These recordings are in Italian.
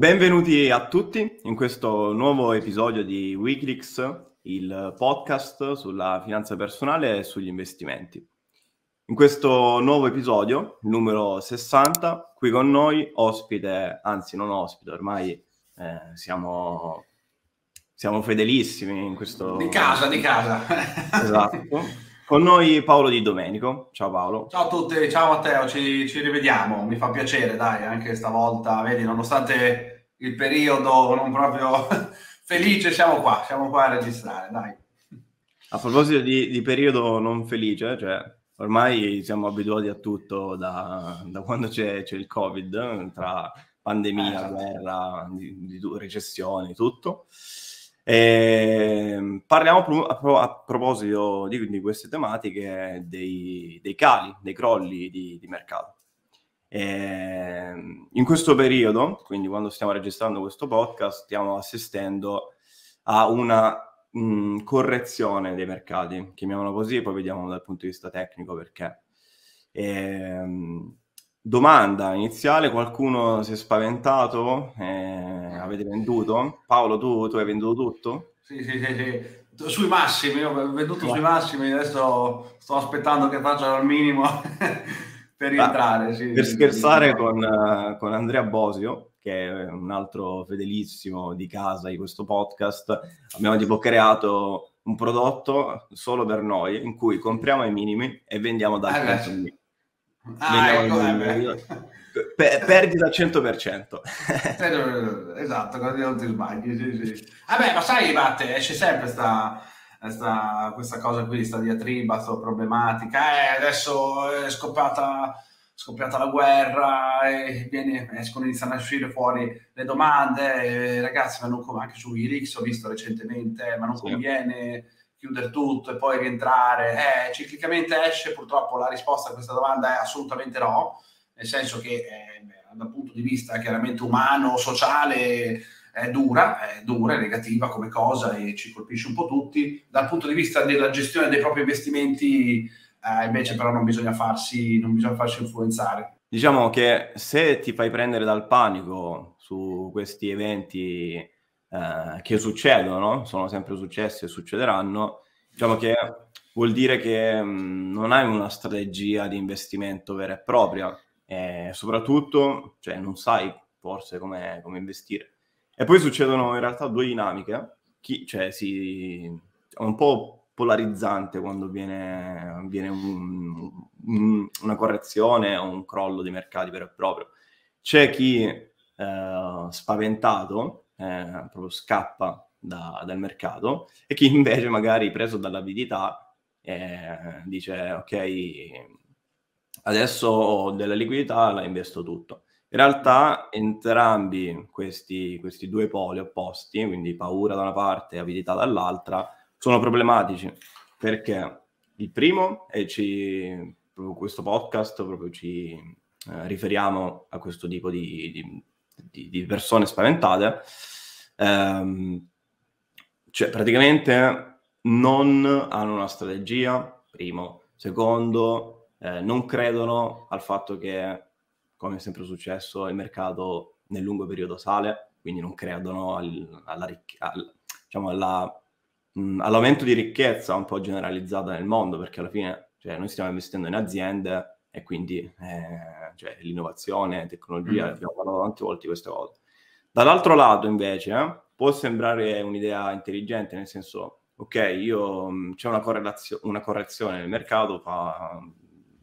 Benvenuti a tutti in questo nuovo episodio di Wikileaks, il podcast sulla finanza personale e sugli investimenti. In questo nuovo episodio, numero 60, qui con noi ospite, anzi non ospite, ormai eh, siamo, siamo fedelissimi in questo... Di casa, di casa. Esatto. Con noi Paolo Di Domenico. Ciao Paolo. Ciao a tutti, ciao Matteo, ci, ci rivediamo. Mi fa piacere, dai, anche stavolta, vedi, nonostante il periodo non proprio felice, siamo qua, siamo qua a registrare, dai. A proposito di, di periodo non felice, cioè ormai siamo abituati a tutto da, da quando c'è, c'è, il Covid, tra pandemia, eh, esatto. guerra, di, di, recessioni, tutto. E ehm, parliamo a, pro, a proposito di, di, queste tematiche dei, dei, cali, dei crolli di, di mercato. E ehm, in questo periodo, quindi quando stiamo registrando questo podcast, stiamo assistendo a una mh, correzione dei mercati, chiamiamolo così, poi vediamo dal punto di vista tecnico perché. E, ehm, domanda iniziale, qualcuno si è spaventato? Eh, avete venduto? Paolo, tu, tu, hai venduto tutto? Sì, sì, sì, sì. Sui massimi, ho venduto sui massimi, adesso sto aspettando che facciano il minimo per rientrare. Sì, per scherzare con, uh, con Andrea Bosio, che è un altro fedelissimo di casa di questo podcast, abbiamo tipo creato un prodotto solo per noi in cui compriamo ai minimi e vendiamo dal ah, prezzo ah, ecco, eh, per, perdita al 100%. esatto, così non ti sbagli. Sì, sì. Vabbè, ma sai, Matte, esce sempre sta, sta, questa cosa qui, sta diatriba, problematica. Eh, adesso è scoppiata scoppiata la guerra e viene, escono, iniziano a uscire fuori le domande, e ragazzi, ma non come anche su Wikileaks ho visto recentemente, ma non sì. conviene chiudere tutto e poi rientrare. Eh, ciclicamente esce, purtroppo la risposta a questa domanda è assolutamente no, nel senso che eh, dal punto di vista chiaramente umano, sociale, è dura, è dura, è negativa come cosa e ci colpisce un po' tutti. Dal punto di vista della gestione dei propri investimenti eh, invece però non bisogna, farsi, non bisogna farsi influenzare. Diciamo che se ti fai prendere dal panico su questi eventi eh, che succedono, sono sempre successi e succederanno, diciamo che vuol dire che mh, mm, non hai una strategia di investimento vera e propria e soprattutto cioè, non sai forse come investire. E poi succedono in realtà due dinamiche, chi, cioè si, un po' polarizzante quando viene, viene un, un, una correzione o un crollo dei mercati vero e proprio. C'è chi eh, spaventato eh, proprio scappa da, dal mercato e chi invece magari preso dall'avidità eh, dice ok adesso ho della liquidità la investo tutto in realtà entrambi questi, questi due poli opposti quindi paura da una parte e avidità dall'altra sono problematici. Perché? Il primo è ci, questo podcast proprio ci eh, riferiamo a questo tipo di, di, di, di persone spaventate ehm, cioè praticamente non hanno una strategia primo. Secondo eh, non credono al fatto che come è sempre successo il mercato nel lungo periodo sale quindi non credono al, alla, al, diciamo, alla mh, all'aumento di ricchezza un po' generalizzata nel mondo, perché alla fine cioè, noi stiamo investendo in aziende e quindi eh, cioè, l'innovazione, tecnologia, mm. abbiamo parlato tante volte di queste cose. Dall'altro lato, invece, eh, può sembrare un'idea intelligente, nel senso, ok, io, mh, c'è una, correlazio- una correzione nel mercato, fa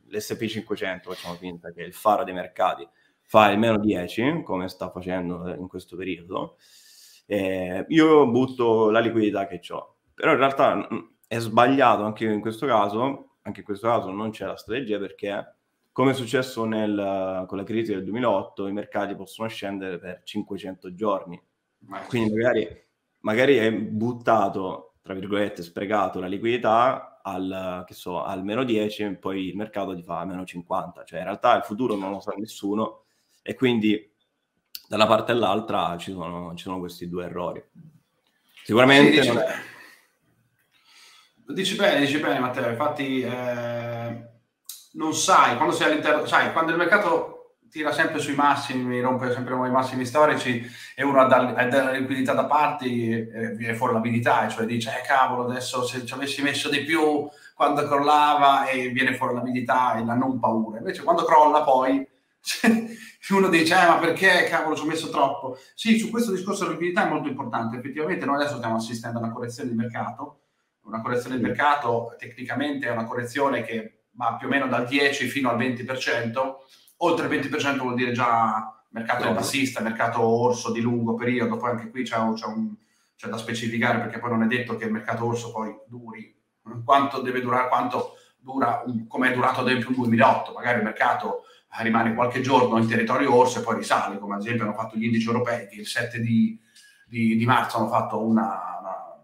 l'SP500, facciamo finta che è il faro dei mercati, fa il meno 10, come sta facendo in questo periodo, eh, io butto la liquidità che ho però in realtà mm, è sbagliato anche in questo caso, anche in questo caso non c'è la strategia perché come è successo nel, con la crisi del 2008 i mercati possono scendere per 500 giorni, quindi magari, magari è buttato, tra virgolette, sprecato la liquidità al, che so, al meno 10 e poi il mercato ti fa meno 50, cioè in realtà il futuro non lo sa nessuno e quindi da una parte all'altra ci sono, ci sono questi due errori. Sicuramente sì, non è Dici bene, dici bene Matteo, infatti eh, non sai, quando sei all'interno, sai, quando il mercato tira sempre sui massimi, rompe sempre i massimi storici e uno ha della liquidità da parte e viene fuori l'avidità, cioè dice, eh cavolo, adesso se ci avessi messo di più quando crollava e viene fuori l'avidità e la non paura. Invece quando crolla poi uno dice, eh, ma perché cavolo ci ho messo troppo? Sì, su questo discorso della liquidità è molto importante. Effettivamente noi adesso stiamo assistendo a una correzione di mercato. Una correzione di mercato tecnicamente è una correzione che va più o meno dal 10 fino al 20%. Oltre il 20% vuol dire già mercato no. bassista, mercato orso di lungo periodo. Poi anche qui c'è, c'è, un, c'è da specificare perché poi non è detto che il mercato orso poi duri quanto deve durare, quanto dura, come è durato ad esempio il 2008. Magari il mercato rimane qualche giorno in territorio orso e poi risale, come ad esempio hanno fatto gli indici europei che il 7 di, di, di marzo hanno fatto una, una,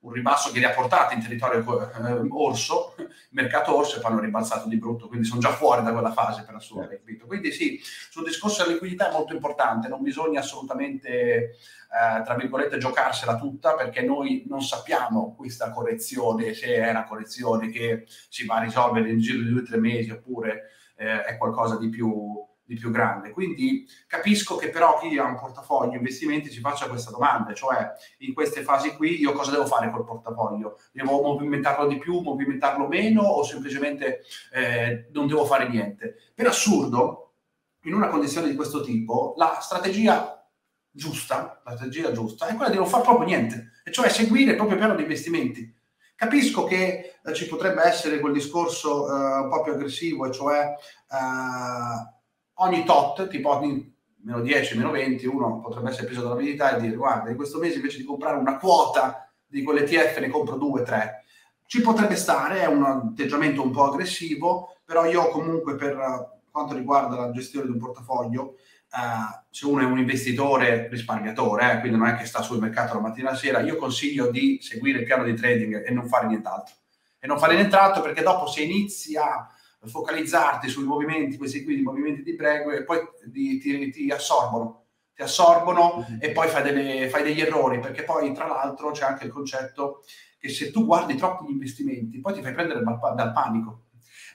un ribasso che li ha portati in territorio eh, orso, mercato orso e poi hanno ribalzato di brutto, quindi sono già fuori da quella fase per assurdo. Quindi sì, sul discorso della liquidità è molto importante, non bisogna assolutamente, eh, tra virgolette, giocarsela tutta perché noi non sappiamo questa correzione, se è una correzione che si va a risolvere nel giro di due o tre mesi oppure eh, è qualcosa di più, di più grande. Quindi capisco che però chi ha un portafoglio investimenti ci faccia questa domanda, cioè in queste fasi qui io cosa devo fare col portafoglio? Devo movimentarlo di più, movimentarlo meno o semplicemente eh, non devo fare niente? Per assurdo, in una condizione di questo tipo, la strategia giusta, la strategia giusta è quella di non fare proprio niente, e cioè seguire il proprio piano di investimenti. Capisco che eh, ci potrebbe essere quel discorso eh, un po' più aggressivo, e cioè eh, ogni tot, tipo ogni meno 10, meno 20, uno potrebbe essere preso dall'abilità e dire guarda, in questo mese invece di comprare una quota di quell'ETF ne compro due, tre. Ci potrebbe stare, è un atteggiamento un po' aggressivo, però io comunque per quanto riguarda la gestione di un portafoglio, Uh, se uno è un investitore risparmiatore, eh, quindi non è che sta sul mercato la mattina e la sera, io consiglio di seguire il piano di trading e non fare nient'altro. E non fare nient'altro perché dopo se inizi a focalizzarti sui movimenti, questi qui, i movimenti di prego, e poi ti, ti, ti assorbono, ti assorbono mm-hmm. e poi fai, delle, fai degli errori, perché poi tra l'altro c'è anche il concetto che se tu guardi troppo gli investimenti, poi ti fai prendere dal, dal panico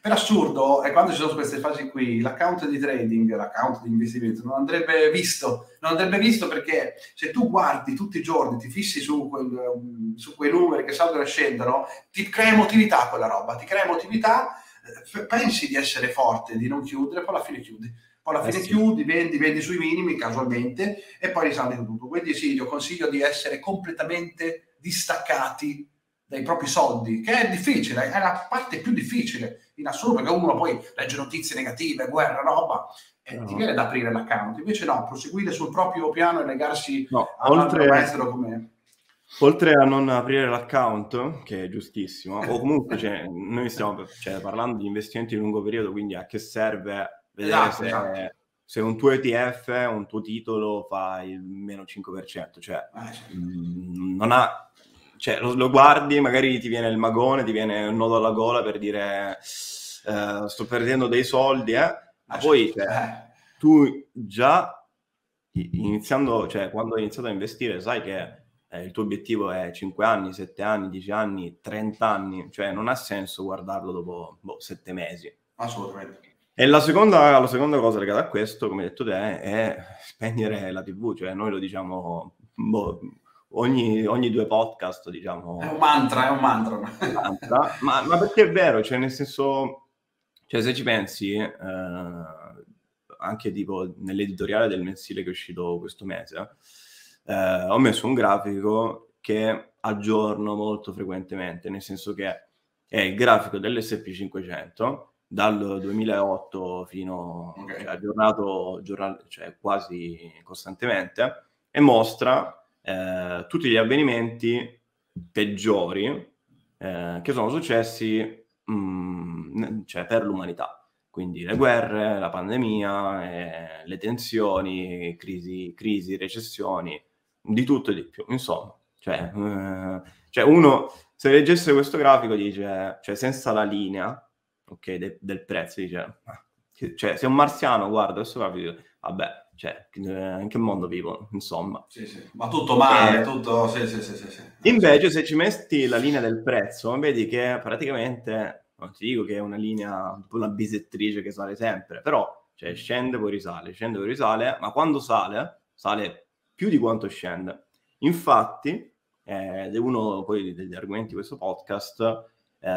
per assurdo, e quando ci sono queste fasi qui, l'account di trading, l'account di investimento non andrebbe visto, non andrebbe visto perché se tu guardi tutti i giorni, ti fissi su, quel, su quei numeri che salgono e scendono, ti crea emotività quella roba, ti crea emotività, eh, pensi di essere forte, di non chiudere, poi alla fine chiudi. Poi alla eh fine eh sì. chiudi, vendi, vendi sui minimi casualmente e poi risaldi tutto. Quindi sì, io consiglio di essere completamente distaccati dai propri soldi, che è difficile, è la parte più difficile in assoluto, perché uno poi legge notizie negative, guerra, roba, e no. ti viene da aprire l'account. Invece no, proseguire sul proprio piano e legarsi no, a oltre, come... Oltre a non aprire l'account, che è giustissimo, o comunque cioè, noi stiamo cioè, parlando di investimenti di lungo periodo, quindi a che serve vedere esatto, se, esatto. se, un tuo ETF, un tuo titolo fa il meno 5%, cioè eh, certo. mh, non ha cioè, lo, lo, guardi, magari ti viene il magone, ti viene un nodo alla gola per dire eh, sto perdendo dei soldi, eh? ma poi cioè, eh. tu già iniziando, cioè quando hai iniziato a investire, sai che eh, il tuo obiettivo è 5 anni, 7 anni, 10 anni, 30 anni, cioè non ha senso guardarlo dopo boh, 7 mesi. Assolutamente. E la seconda, la seconda cosa legata a questo, come hai detto te, è spegnere la TV, cioè noi lo diciamo boh, ogni, ogni, due podcast, diciamo. È un mantra, è un mantra. mantra ma, ma, perché è vero, cioè nel senso, cioè se ci pensi, eh, anche tipo nell'editoriale del mensile che è uscito questo mese, eh, ho messo un grafico che aggiorno molto frequentemente, nel senso che è il grafico dell'SP500 dal 2008 fino okay. cioè, aggiornato giornal- cioè, quasi costantemente e mostra eh, tutti gli avvenimenti peggiori eh, che sono successi mh, mm, cioè per l'umanità. Quindi le guerre, la pandemia, eh, le tensioni, crisi, crisi, recessioni, di tutto e di più. Insomma, cioè, eh, cioè uno se leggesse questo grafico dice, cioè senza la linea okay, de- del prezzo, dice, cioè se un marziano guarda questo grafico, vabbè, cioè, eh, in che mondo vivono, insomma. Sì, sì. Ma tutto male, eh, tutto... Sì, sì, sì, sì, sì. Invece, se ci metti la linea del prezzo, vedi che praticamente, non ti dico che è una linea, una bisettrice che sale sempre, però cioè scende poi risale, scende poi risale, ma quando sale, sale più di quanto scende. Infatti, eh, ed è uno poi degli argomenti di questo podcast, eh,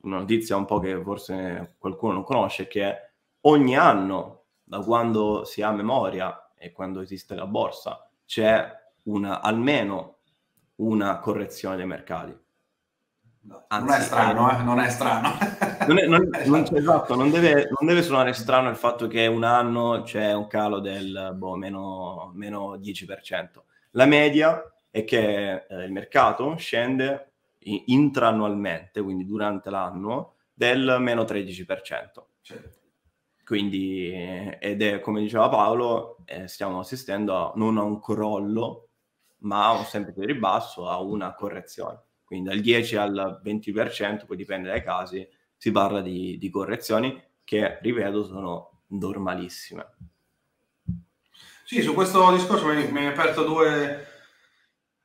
una notizia un po' che forse qualcuno non conosce, che ogni anno, da quando si ha memoria e quando esiste la borsa, c'è una, almeno una correzione dei mercati. Anzi, non è strano, eh? non è strano. Non, è, non, non, esatto, non deve, non deve, suonare strano il fatto che un anno c'è un calo del boh, meno, meno 10%. La media è che eh, il mercato scende intraannualmente, quindi durante l'anno, del meno 13%. Certo. Quindi, ed è come diceva Paolo, eh, stiamo assistendo a, non a un crollo, ma a un semplice ribasso, a una correzione. Quindi dal 10 al 20%, poi dipende dai casi, si parla di, di correzioni che, ripeto, sono normalissime. Sì, su questo discorso mi, hai aperto due,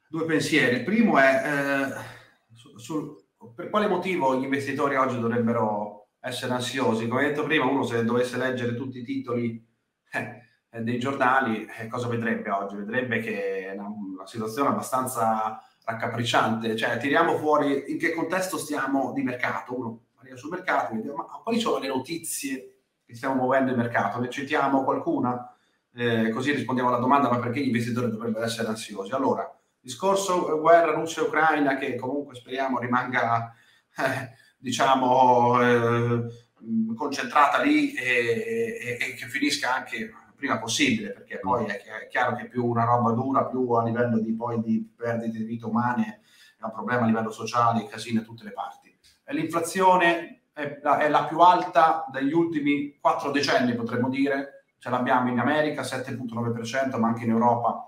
due pensieri. Il primo è eh, su, su, per quale motivo gli investitori oggi dovrebbero essere ansiosi? Come detto prima, uno se dovesse leggere tutti i titoli eh, dei giornali, eh, cosa vedrebbe oggi? Vedrebbe che è una, una situazione abbastanza raccapricciante, cioè tiriamo fuori in che contesto stiamo di mercato, uno sul mercato vediamo ma quali sono le notizie che stiamo muovendo in mercato, ne citiamo qualcuna? Eh, così rispondiamo alla domanda ma perché gli investitori dovrebbero essere ansiosi? Allora, discorso guerra Russia-Ucraina che comunque speriamo rimanga eh, diciamo eh, concentrata lì e, e, e che finisca anche prima possibile, perché poi è, è, chiaro che più una roba dura, più a livello di, poi, di perdite di vite umane è un problema a livello sociale, casino da tutte le parti. L'inflazione è la, è la più alta degli ultimi quattro decenni, potremmo dire, ce l'abbiamo in America 7,9%, ma anche in Europa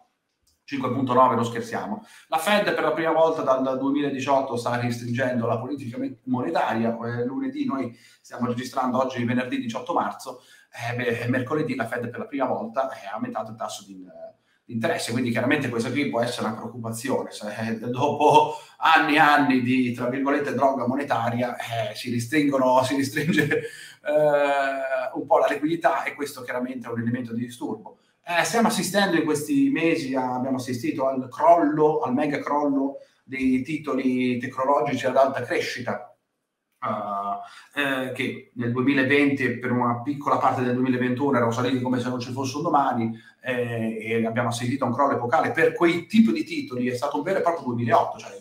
5.9 non scherziamo. La Fed per la prima volta dal 2018 sta restringendo la politica monetaria, eh, lunedì noi stiamo registrando oggi venerdì 18 marzo, eh, beh, mercoledì la Fed per la prima volta ha aumentato il tasso di, interesse, quindi chiaramente questa qui può essere una preoccupazione. Se, eh, dopo anni e anni di, tra virgolette, droga monetaria eh, si, si restringe eh, un po' la liquidità e questo chiaramente è un elemento di disturbo. Eh, stiamo assistendo in questi mesi, a, abbiamo assistito al crollo, al mega crollo dei titoli tecnologici ad alta crescita, uh, eh, che nel 2020 e per una piccola parte del 2021 erano saliti come se non ci fosse un domani eh, e abbiamo assistito a un crollo epocale per quei tipi di titoli, è stato un vero e proprio 2008, cioè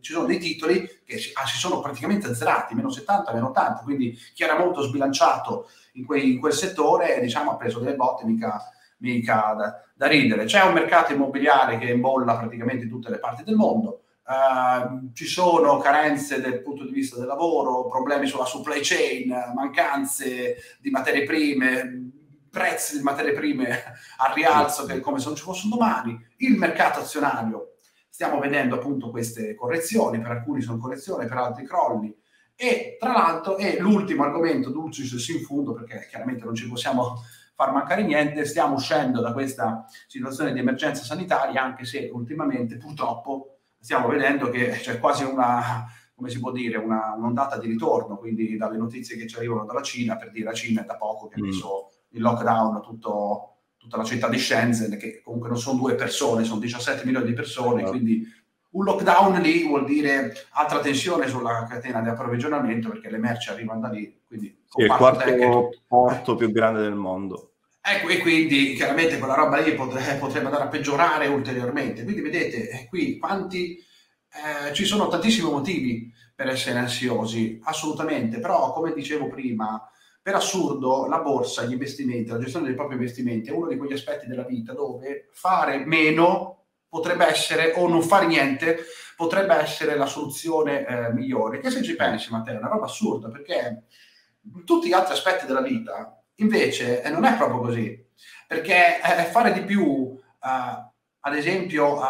ci sono dei titoli che si, ah, si sono praticamente azzerati, meno 70, meno 80, quindi chi era molto sbilanciato in, quei, in quel settore diciamo, ha preso delle botte mica mica da, da, ridere. C'è un mercato immobiliare che imbolla praticamente in tutte le parti del mondo, uh, ci sono carenze dal punto di vista del lavoro, problemi sulla supply chain, mancanze di materie prime, prezzi di materie prime a rialzo che come se non ci fosse un domani, il mercato azionario, stiamo vedendo appunto queste correzioni, per alcuni sono correzioni, per altri crolli, e tra l'altro è l'ultimo argomento, dulcis in fundo, perché chiaramente non ci possiamo far mancare niente, stiamo uscendo da questa situazione di emergenza sanitaria, anche se ultimamente purtroppo stiamo vedendo che c'è quasi una, come si può dire, una, un'ondata di ritorno, quindi dalle notizie che ci arrivano dalla Cina, per dire la Cina è da poco che ha mm. messo in lockdown tutto, tutta la città di Shenzhen, che comunque non sono due persone, sono 17 milioni di persone, quindi un lockdown lì vuol dire altra tensione sulla catena di approvvigionamento perché le merci arrivano da lì. Quindi sì, il quarto porto più grande del mondo. Ecco, e quindi chiaramente quella roba lì potrebbe, potrebbe andare a peggiorare ulteriormente. Quindi vedete eh, qui quanti eh, ci sono tantissimi motivi per essere ansiosi, assolutamente, però come dicevo prima, per assurdo la borsa, gli investimenti, la gestione dei propri investimenti è uno di quegli aspetti della vita dove fare meno potrebbe essere, o non fare niente, potrebbe essere la soluzione eh, migliore. Che se ci pensi, Matteo, è una roba assurda, perché tutti gli altri aspetti della vita, invece, eh, non è proprio così. Perché eh, fare di più, eh, ad esempio,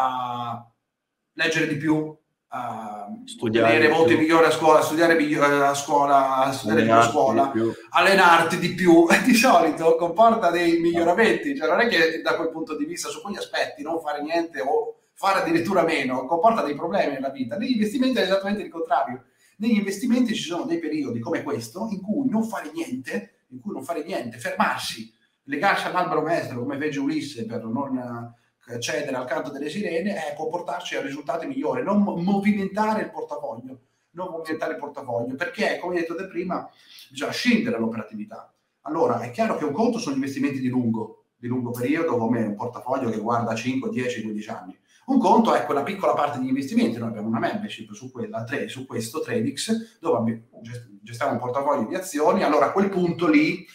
leggere di più, Uh, studiare avere voti migliori a scuola, studiare migliore a scuola, studiare più a scuola, più. allenarti di più, di solito comporta dei miglioramenti, cioè non è che da quel punto di vista, su quegli aspetti, non fare niente o fare addirittura meno, comporta dei problemi nella vita. Negli investimenti è esattamente il contrario. Negli investimenti ci sono dei periodi come questo in cui non fare niente in cui non fare niente, fermarsi, legarsi all'albero maestro come fece Ulisse per non eh, cedere al canto delle sirene, eh, può portarci a risultati migliori, non movimentare il portafoglio, non movimentare il portafoglio, perché come detto da prima bisogna scendere all'operatività. Allora, è chiaro che un conto sono investimenti di lungo, di lungo periodo, come un portafoglio che guarda 5, 10, 15 anni. Un conto è quella piccola parte di investimenti, noi abbiamo una membership su, quella, su questo Tradix, dove gestiamo un portafoglio di azioni, allora a quel punto lì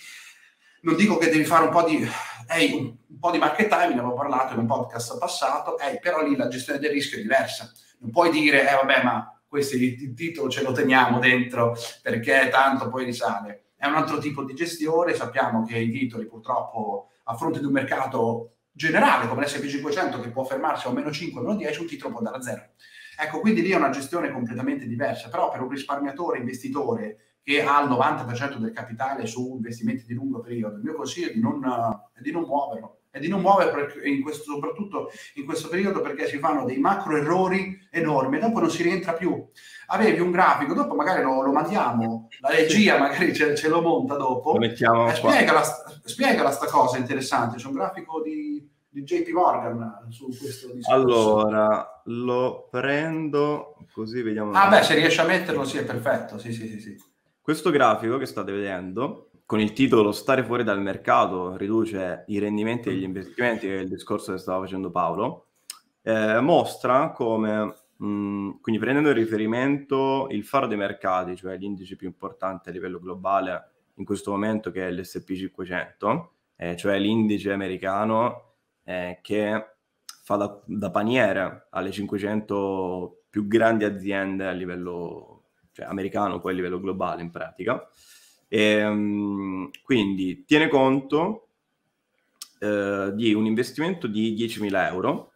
non dico che devi fare un po' di, hey, un, un po' di market time, ne avevo parlato in un podcast passato, hey, però lì la gestione del rischio è diversa. Non puoi dire, eh vabbè, ma questo il titolo ce lo teniamo dentro perché tanto poi risale. È un altro tipo di gestione, sappiamo che i titoli purtroppo a fronte di un mercato generale come l'S&P 500 che può fermarsi a meno 5, meno 10, un titolo può andare a zero. Ecco, quindi lì è una gestione completamente diversa, però per un risparmiatore, investitore che ha il 90% del capitale su investimenti di lungo periodo, il mio consiglio è di non, è di non muoverlo, di non muoverlo in questo, soprattutto in questo periodo perché si fanno dei macro errori enormi e dopo non si rientra più. Avevi un grafico, dopo magari lo, lo mandiamo, la regia magari ce, ce lo monta dopo. Lo mettiamo eh, spiegala, spiegala sta cosa interessante, c'è un grafico di di JP Morgan su questo discorso. Allora, lo prendo così vediamo. Ah, beh, se riesci a metterlo, sì, è perfetto. Sì, sì, sì, sì. Questo grafico che state vedendo, con il titolo Stare fuori dal mercato riduce i rendimenti degli investimenti, che è il discorso che stava facendo Paolo, eh, mostra come, mh, quindi prendendo in riferimento il faro dei mercati, cioè l'indice più importante a livello globale in questo momento che è l'SP 500, eh, cioè l'indice americano eh, che fa da, da, paniere alle 500 più grandi aziende a livello cioè, americano, poi a livello globale in pratica. E, um, quindi tiene conto eh, di un investimento di 10.000 euro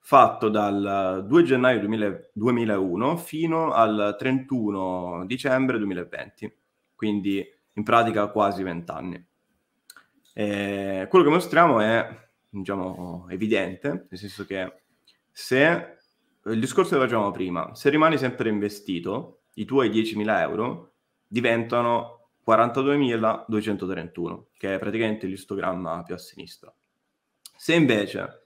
fatto dal 2 gennaio 2000, 2001 fino al 31 dicembre 2020, quindi in pratica quasi 20 anni. E quello che mostriamo è diciamo, evidente, nel senso che se il discorso che facevamo prima, se rimani sempre investito, i tuoi 10.000 euro diventano 42.231, che è praticamente l'istogramma più a sinistra. Se invece,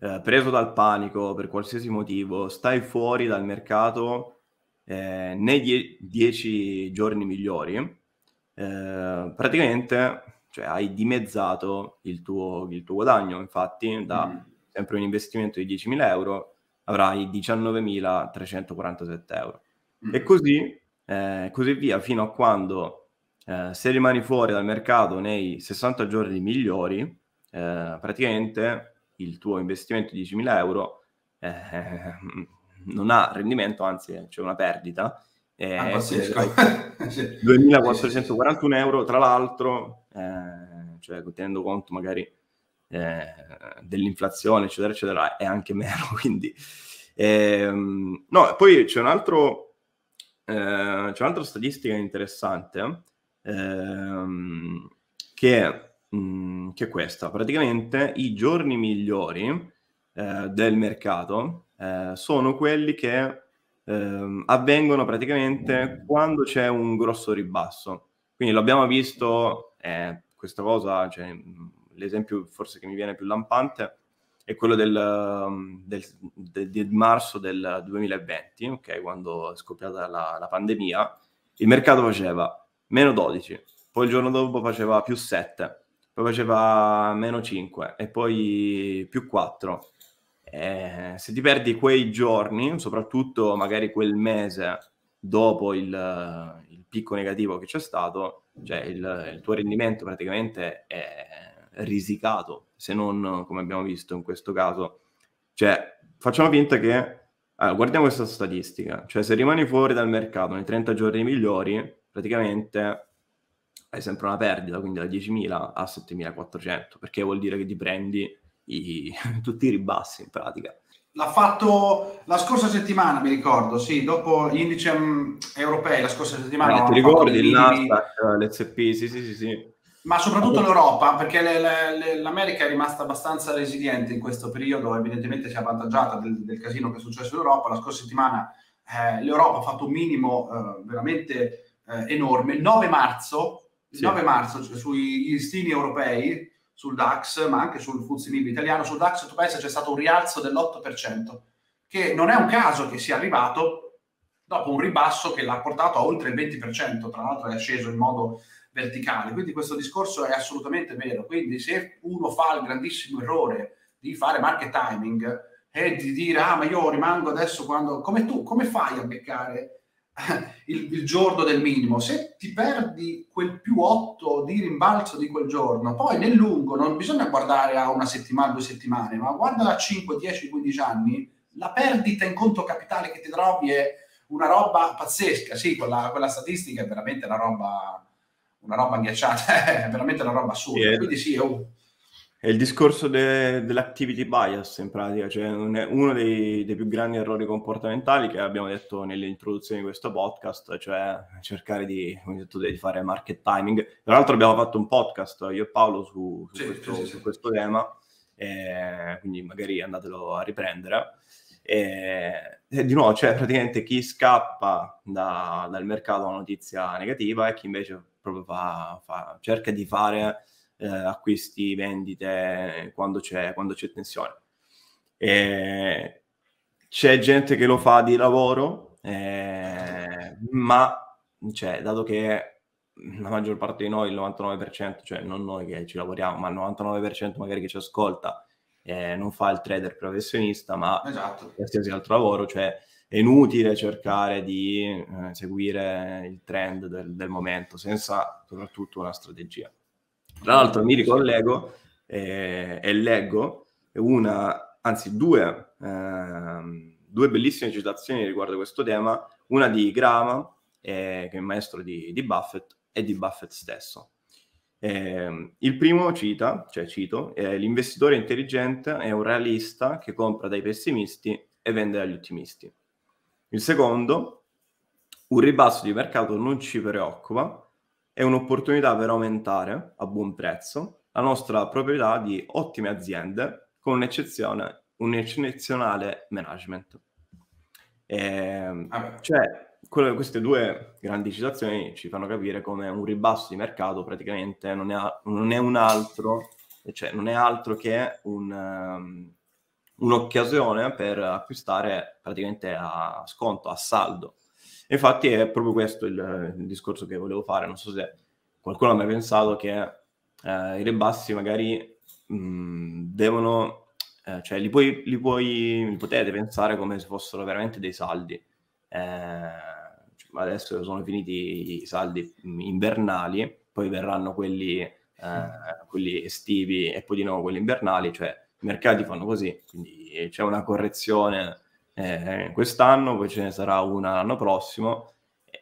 eh, preso dal panico per qualsiasi motivo, stai fuori dal mercato eh, nei 10 giorni migliori, eh, praticamente cioè hai dimezzato il tuo, il tuo guadagno, infatti da mm. sempre un investimento di 10.000 euro avrai 19.347 euro. Mm. E così, eh, così via fino a quando eh, se rimani fuori dal mercato nei 60 giorni migliori, eh, praticamente il tuo investimento di 10.000 euro eh, non ha rendimento, anzi c'è una perdita. Eh, ah, 2.441 euro, tra l'altro, eh, cioè tenendo conto magari eh, dell'inflazione, eccetera, eccetera, è anche meno. Quindi, ehm, no, poi c'è un altro, eh, c'è un'altra statistica interessante ehm, che, mh, mm, che, è questa. Praticamente i giorni migliori eh, del mercato eh, sono quelli che ehm, avvengono praticamente quando c'è un grosso ribasso. Quindi l'abbiamo visto eh, questa cosa, cioè, l'esempio forse che mi viene più lampante è quello del, um, del, del, del marzo del 2020, okay, quando è scoppiata la, la, pandemia, il mercato faceva meno 12, poi il giorno dopo faceva più 7, poi faceva meno 5 e poi più 4. Eh, se ti perdi quei giorni, soprattutto magari quel mese dopo il, il picco negativo che c'è stato, cioè il, il, tuo rendimento praticamente è risicato, se non come abbiamo visto in questo caso. Cioè, facciamo finta che... Allora, guardiamo questa statistica, cioè se rimani fuori dal mercato nei 30 giorni migliori, praticamente hai sempre una perdita, quindi da 10.000 a 7.400, perché vuol dire che ti prendi i, tutti i ribassi in pratica. L'ha fatto la scorsa settimana, mi ricordo, sì, dopo gli indici um, europei, la scorsa settimana. Eh, ti ricordi il Nasdaq, l'SP, sì, sì, sì, sì. Ma soprattutto l'Europa, perché le, le, l'America è rimasta abbastanza resiliente in questo periodo, evidentemente si è avvantaggiata del, del casino che è successo in Europa. La scorsa settimana eh, l'Europa ha fatto un minimo eh, veramente eh, enorme. Il 9 marzo il 9 marzo cioè, sui listini europei, sul DAX, ma anche sul FTSE italiano, sul DAX tu pensi c'è stato un rialzo dell'8%, che non è un caso che sia arrivato dopo un ribasso che l'ha portato a oltre il 20%, tra l'altro è sceso in modo verticale. Quindi questo discorso è assolutamente vero. Quindi se uno fa il grandissimo errore di fare market timing e di dire ah ma io rimango adesso quando come tu come fai a beccare il, il, giorno del minimo, se ti perdi quel più 8 di rimbalzo di quel giorno, poi nel lungo non bisogna guardare a una settimana, due settimane, ma guarda a 5, 10, 15 anni, la perdita in conto capitale che ti trovi è una roba pazzesca. Sì, quella, quella statistica è veramente una roba, una roba ghiacciata, è veramente una roba assurda. Yeah. Quindi sì, oh, è il discorso de- dell'activity bias in pratica, cioè uno dei, dei, più grandi errori comportamentali che abbiamo detto nell'introduzione di questo podcast, cioè cercare di, detto, di fare market timing. Tra l'altro abbiamo fatto un podcast, io e Paolo, su, su, sì, questo, sì, sì. su questo, tema, quindi magari andatelo a riprendere. E, e, di nuovo, cioè praticamente chi scappa da, dal mercato a una notizia negativa e chi invece proprio fa, fa, cerca di fare eh, acquisti, vendite, quando c'è, quando c'è tensione. E c'è gente che lo fa di lavoro, eh, ma cioè, dato che la maggior parte di noi, il 99%, cioè non noi che ci lavoriamo, ma il 99% magari che ci ascolta, eh, non fa il trader professionista, ma esatto. qualsiasi altro lavoro, cioè è inutile cercare di eh, seguire il trend del, del momento senza soprattutto una strategia. Tra l'altro mi ricollego eh, e leggo una, anzi due, eh, due bellissime citazioni riguardo questo tema, una di Graham, eh, che è il maestro di, di, Buffett, e di Buffett stesso. Eh, il primo cita, cioè cito, l'investitore intelligente è un realista che compra dai pessimisti e vende agli ottimisti. Il secondo, un ribasso di mercato non ci preoccupa, è un'opportunità per aumentare a buon prezzo la nostra proprietà di ottime aziende con un'eccezione, un eccezionale management. E, ehm, ah cioè, quello, queste due grandi citazioni ci fanno capire come un ribasso di mercato praticamente non è, non è un altro, cioè non è altro che un, um, un'occasione per acquistare praticamente a sconto, a saldo Infatti è proprio questo il, il, discorso che volevo fare. Non so se qualcuno ha mai pensato che eh, i ribassi magari mh, devono, eh, cioè li, puoi, li, puoi, li potete pensare come se fossero veramente dei saldi. Eh, adesso sono finiti i saldi invernali, poi verranno quelli, eh, quelli estivi e poi di nuovo quelli invernali, cioè i mercati fanno così, quindi c'è una correzione eh, quest'anno, poi ce ne sarà una l'anno prossimo,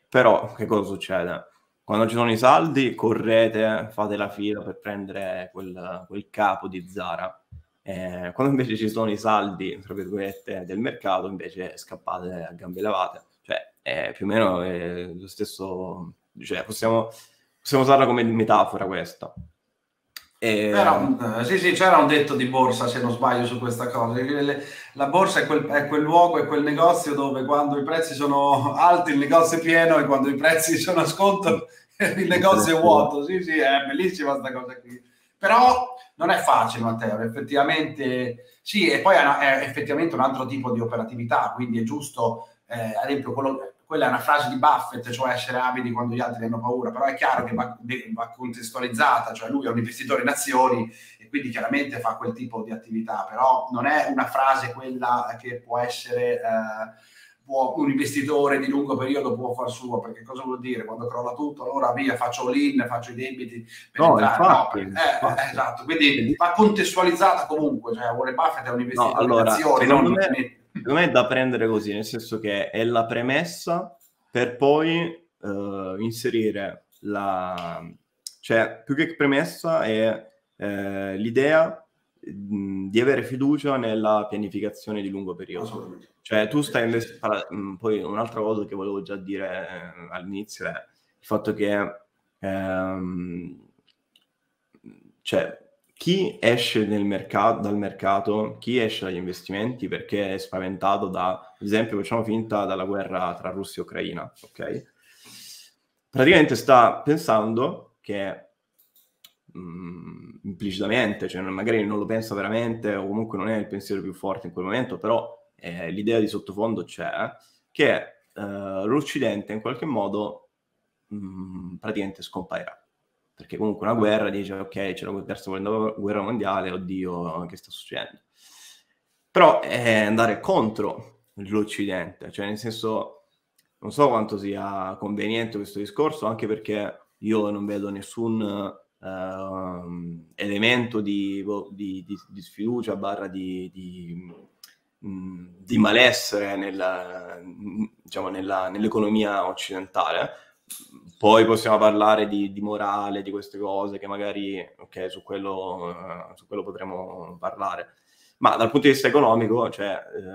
però che cosa succede? Quando ci sono i saldi, correte, fate la fila per prendere quel, quel capo di Zara. Eh, quando invece ci sono i saldi, tra virgolette, del mercato, invece scappate a gambe levate. Cioè, è più o meno lo stesso, cioè, possiamo, possiamo usarla come metafora questa. E... Un, sì, sì, c'era un detto di borsa, se non sbaglio, su questa cosa. La borsa è quel, è quel, luogo, è quel negozio dove quando i prezzi sono alti il negozio è pieno e quando i prezzi sono a sconto il negozio è vuoto. Sì, sì, è bellissima questa cosa qui. Però non è facile, Matteo, effettivamente sì, e poi è, una, è effettivamente un altro tipo di operatività, quindi è giusto, eh, ad esempio, quello, quella è una frase di Buffett, cioè essere avidi quando gli altri hanno paura, però è chiaro che va, va, contestualizzata, cioè lui è un investitore in azioni e quindi chiaramente fa quel tipo di attività, però non è una frase quella che può essere... Eh, può, un investitore di lungo periodo può far suo, perché cosa vuol dire? Quando crolla tutto, allora via, faccio l'in, faccio i debiti per no, entrare. Infatti, no, eh. Eh, esatto, quindi va contestualizzata comunque, cioè Warren Buffett è un investitore no, allora, in azioni, non... Me secondo me è da prendere così, nel senso che è la premessa per poi uh, inserire la... cioè più che premessa è eh, l'idea mh, di avere fiducia nella pianificazione di lungo periodo. Cioè tu stai investendo... Poi un'altra cosa che volevo già dire eh, all'inizio è il fatto che... Ehm, cioè, chi esce mercato, dal mercato, chi esce dagli investimenti perché è spaventato da, ad esempio, facciamo finta dalla guerra tra Russia e Ucraina, ok? Praticamente sta pensando che mh, mm, implicitamente, cioè magari non lo pensa veramente o comunque non è il pensiero più forte in quel momento, però eh, l'idea di sottofondo c'è, che eh, l'Occidente in qualche modo mh, mm, praticamente scomparirà. Perché comunque una guerra dice, ok, c'è la terza guerra mondiale, oddio, che sta succedendo? Però è andare contro l'Occidente, cioè nel senso, non so quanto sia conveniente questo discorso, anche perché io non vedo nessun uh, elemento di, di, di, di, sfiducia barra di, di malessere nella, diciamo, nella, nell'economia occidentale. Poi possiamo parlare di, di, morale, di queste cose che magari, ok, su quello, uh, quello potremo parlare. Ma dal punto di vista economico, cioè eh,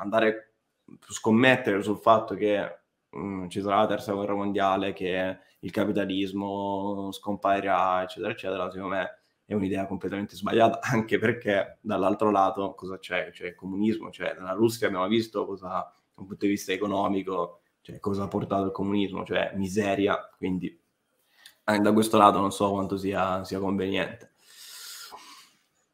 andare a scommettere sul fatto che mm, ci sarà la terza guerra mondiale, che il capitalismo scomparirà, eccetera, eccetera, secondo me è un'idea completamente sbagliata, anche perché dall'altro lato cosa c'è? C'è il comunismo, cioè nella Russia abbiamo visto cosa, dal punto di vista economico, cioè cosa ha portato il comunismo, cioè miseria, quindi anche da questo lato non so quanto sia, sia conveniente.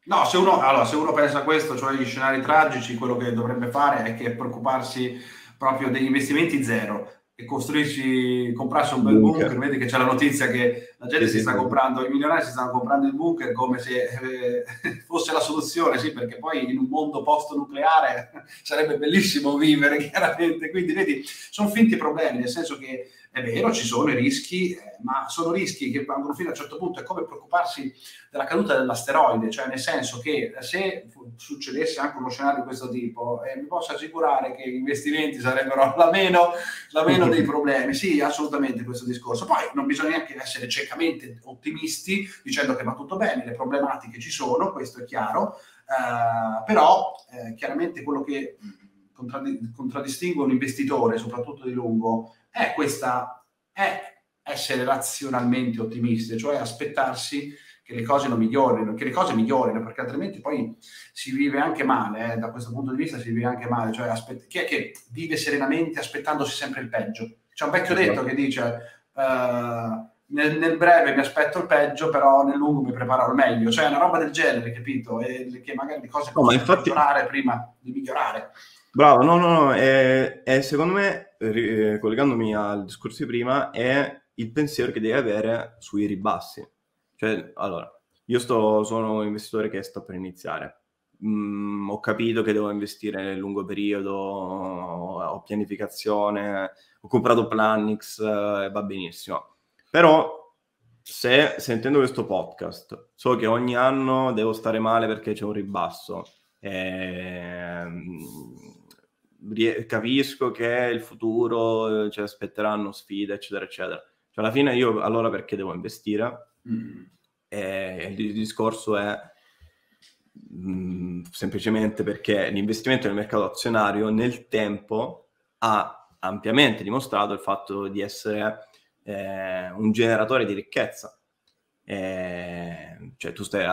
No, se uno, allora, se uno pensa a questo, cioè gli scenari tragici, quello che dovrebbe fare è che preoccuparsi proprio degli investimenti zero e costruirci, comprarsi un bel bunker. bunker. Vedi che c'è la notizia che la gente sì, si sta sì. comprando, i milionari si stanno comprando il bunker come se eh, fosse la soluzione, sì, perché poi in un mondo post-nucleare sarebbe bellissimo vivere, chiaramente. Quindi, vedi, sono finti problemi, nel senso che è vero, ci sono i rischi, eh, ma sono rischi che vanno fino a un certo punto. È come preoccuparsi della caduta dell'asteroide, cioè nel senso che se succedesse anche uno scenario di questo tipo, eh, mi posso assicurare che gli investimenti sarebbero la meno, la meno dei problemi. Sì, assolutamente questo discorso. Poi non bisogna neanche essere ciecamente ottimisti dicendo che va tutto bene, le problematiche ci sono, questo è chiaro, eh, però eh, chiaramente quello che contraddistingue un investitore, soprattutto di lungo, è questa, è essere razionalmente ottimisti, cioè aspettarsi che le cose non migliorino, che le cose migliorino, perché altrimenti poi si vive anche male, eh, da questo punto di vista si vive anche male, cioè aspett- chi è che vive serenamente aspettandosi sempre il peggio? C'è un vecchio detto che dice uh, nel, nel, breve mi aspetto il peggio, però nel lungo mi preparo al meglio, cioè una roba del genere, capito? E che magari le cose no, possono infatti... migliorare prima di migliorare. Bravo, no, no, no, è, è secondo me, eh, collegandomi al discorso di prima, è il pensiero che devi avere sui ribassi. Cioè, allora, io sto, sono un investitore che sta per iniziare. Mm, ho capito che devo investire nel lungo periodo, ho pianificazione, ho comprato Planix e eh, va benissimo. Però se sentendo questo podcast so che ogni anno devo stare male perché c'è un ribasso, eh, capisco che il futuro ci cioè, aspetteranno sfide, eccetera, eccetera. Cioè, alla fine io allora perché devo investire? Mm. E il discorso è mh, mm, semplicemente perché l'investimento nel mercato azionario nel tempo ha ampiamente dimostrato il fatto di essere eh, un generatore di ricchezza. Eh, cioè tu stai,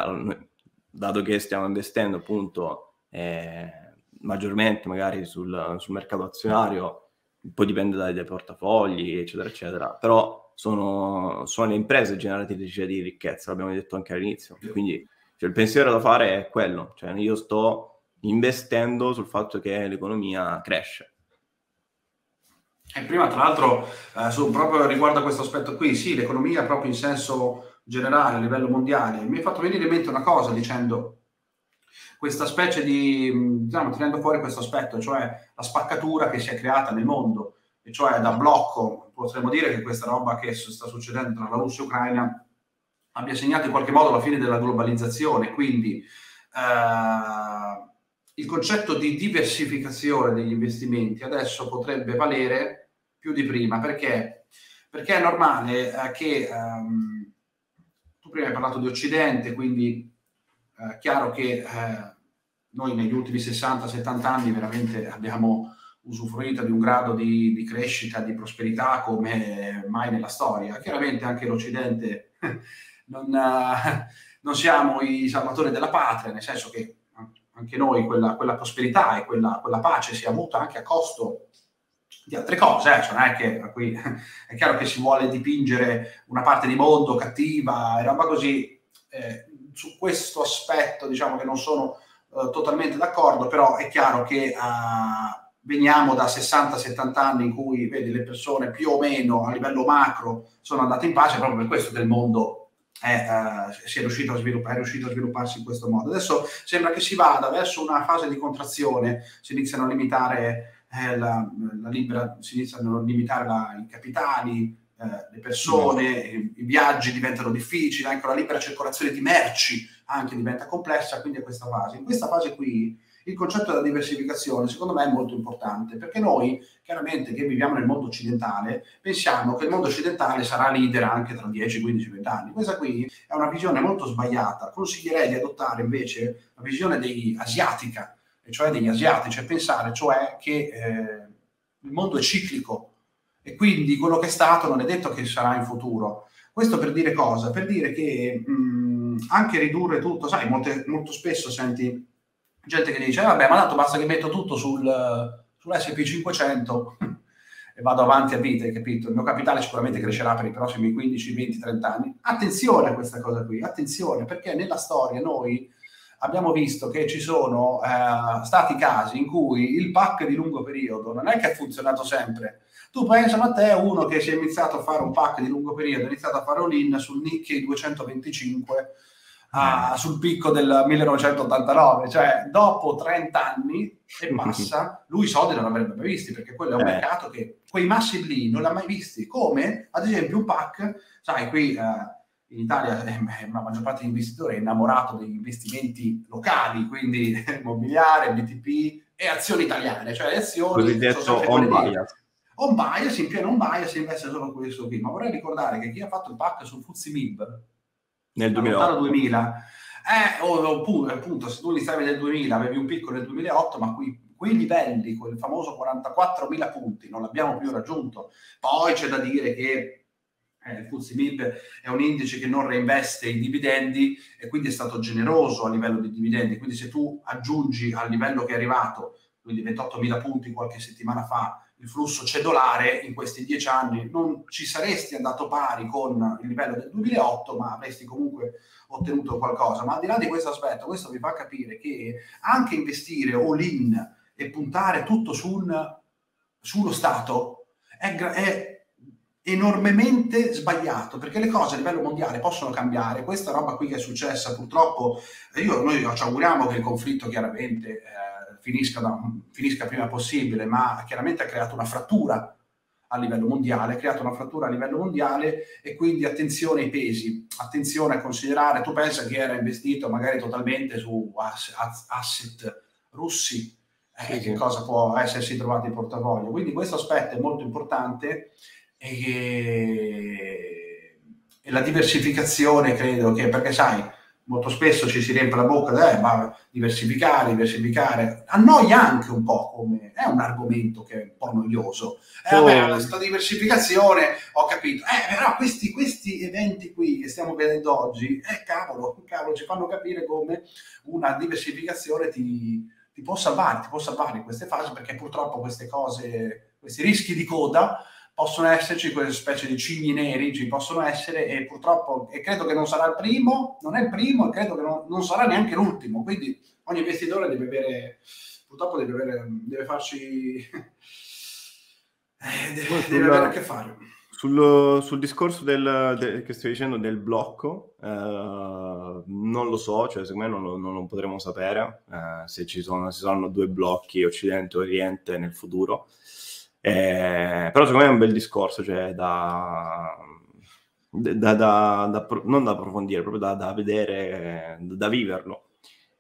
dato che stiamo investendo appunto eh, maggiormente magari sul, sul mercato azionario, poi dipende dai, dai, portafogli, eccetera, eccetera, però sono, sono le imprese generatrici di ricchezza, l'abbiamo detto anche all'inizio, quindi cioè, il pensiero da fare è quello, cioè io sto investendo sul fatto che l'economia cresce. E prima, tra l'altro, eh, su, proprio riguardo a questo aspetto qui, sì, l'economia proprio in senso generale, a livello mondiale, mi ha fatto venire in mente una cosa dicendo, questa specie di, diciamo, tirando fuori questo aspetto, cioè la spaccatura che si è creata nel mondo, e cioè da blocco, potremmo dire che questa roba che sta succedendo tra la Russia e l'Ucraina abbia segnato in qualche modo la fine della globalizzazione, quindi eh, il concetto di diversificazione degli investimenti adesso potrebbe valere più di prima, perché? Perché è normale eh, che um, tu prima hai parlato di Occidente, quindi eh, chiaro che eh, noi negli ultimi 60-70 anni veramente abbiamo usufruito di un grado di, di, crescita, di prosperità come mai nella storia. Chiaramente anche l'Occidente non, uh, non, siamo i salvatori della patria, nel senso che anche noi quella, quella prosperità e quella, quella, pace si è avuta anche a costo di altre cose, eh? cioè non è che qui è chiaro che si vuole dipingere una parte di mondo cattiva e roba così, eh, su questo aspetto diciamo che non sono eh, totalmente d'accordo, però è chiaro che uh, veniamo da 60-70 anni in cui vedi le persone più o meno a livello macro sono andate in pace, proprio per questo che il mondo è, uh, si è riuscito, a è riuscito a svilupparsi in questo modo. Adesso sembra che si vada verso una fase di contrazione, si iniziano a limitare eh, la, la, libera, si iniziano a limitare la, i capitali, eh, le persone, i, i, viaggi diventano difficili, anche la libera circolazione di merci anche diventa complessa, quindi è questa fase. In questa fase qui il concetto della diversificazione secondo me è molto importante perché noi chiaramente che viviamo nel mondo occidentale pensiamo che il mondo occidentale sarà leader anche tra 10, 15, 20 anni. Questa qui è una visione molto sbagliata. Consiglierei di adottare invece la visione dei, asiatica cioè degli asiatici, e pensare cioè che eh, il mondo è ciclico e quindi quello che è stato non è detto che sarà in futuro. Questo per dire cosa? Per dire che mh, anche ridurre tutto, sai, molte, molto spesso senti gente che dice, eh, vabbè, ma tanto basta che metto tutto sul, sull'SP500 e vado avanti a vita, hai capito? Il mio capitale sicuramente crescerà per i prossimi 15, 20, 30 anni. Attenzione a questa cosa qui, attenzione, perché nella storia noi abbiamo visto che ci sono eh, stati casi in cui il pack di lungo periodo non è che ha funzionato sempre. Tu pensa a te uno che si è iniziato a fare un pack di lungo periodo, ha iniziato a fare all-in sul Nikkei 225 uh, eh. sul picco del 1989, cioè dopo 30 anni e passa, lui i soldi non avrebbe mai visti perché quello è un eh. mercato che quei massi lì non l'ha mai visti, come ad esempio un pack, sai qui... Uh, in Italia eh, la maggior parte degli investitori è innamorato degli investimenti locali, quindi immobiliare, BTP e azioni italiane, cioè le azioni cosiddetto on bias. On bias, in pieno on bias investe solo questo qui, ma vorrei ricordare che chi ha fatto il pack sul Fuzzi Mib nel 2008 2000 eh, o, appunto, appunto, se tu li stavi nel 2000 avevi un picco nel 2008 ma qui, quei livelli, quel famoso 44.000 punti non l'abbiamo più raggiunto. Poi c'è da dire che eh, il FTSE MIB è un indice che non reinveste i dividendi e quindi è stato generoso a livello di dividendi. Quindi se tu aggiungi al livello che è arrivato, quindi 28.000 punti qualche settimana fa, il flusso cedolare in questi dieci anni, non ci saresti andato pari con il livello del 2008, ma avresti comunque ottenuto qualcosa. Ma al di là di questo aspetto, questo vi fa capire che anche investire all in e puntare tutto sul, sullo Stato è, è enormemente sbagliato perché le cose a livello mondiale possono cambiare. Questa roba qui che è successa, purtroppo, io, noi ci auguriamo che il conflitto chiaramente eh, finisca, da, finisca prima possibile, ma chiaramente ha creato una frattura a livello mondiale, ha creato una frattura a livello mondiale e quindi attenzione ai pesi, attenzione a considerare, tu pensa che era investito magari totalmente su asset russi, eh, che cosa può essersi trovato in portafoglio. Quindi questo aspetto è molto importante e, e la diversificazione credo che, perché sai, molto spesso ci si riempie la bocca, eh, ma diversificare, diversificare, annoia anche un po' come è un argomento che è un po' noioso. Eh, vabbè, questa diversificazione, ho capito, eh, però questi, questi, eventi qui che stiamo vedendo oggi, eh, cavolo, cavolo, ci fanno capire come una diversificazione ti, ti può salvare, ti può salvare in queste fasi, perché purtroppo queste cose, questi rischi di coda, possono esserci quelle specie di cigni neri, ci possono essere e purtroppo, e credo che non sarà il primo, non è il primo e credo che non, non sarà neanche l'ultimo, quindi ogni investitore deve avere, purtroppo deve, avere, deve farci, eh, deve, deve avere a che fare. Sul, sul discorso del, de, che stai dicendo del blocco, eh, non lo so, cioè secondo me non lo, non lo potremo sapere eh, se ci sono, se saranno due blocchi Occidente e Oriente nel futuro. Eh, però secondo me è un bel discorso, cioè da, da, da, da non da approfondire, proprio da, vedere, da, viverlo.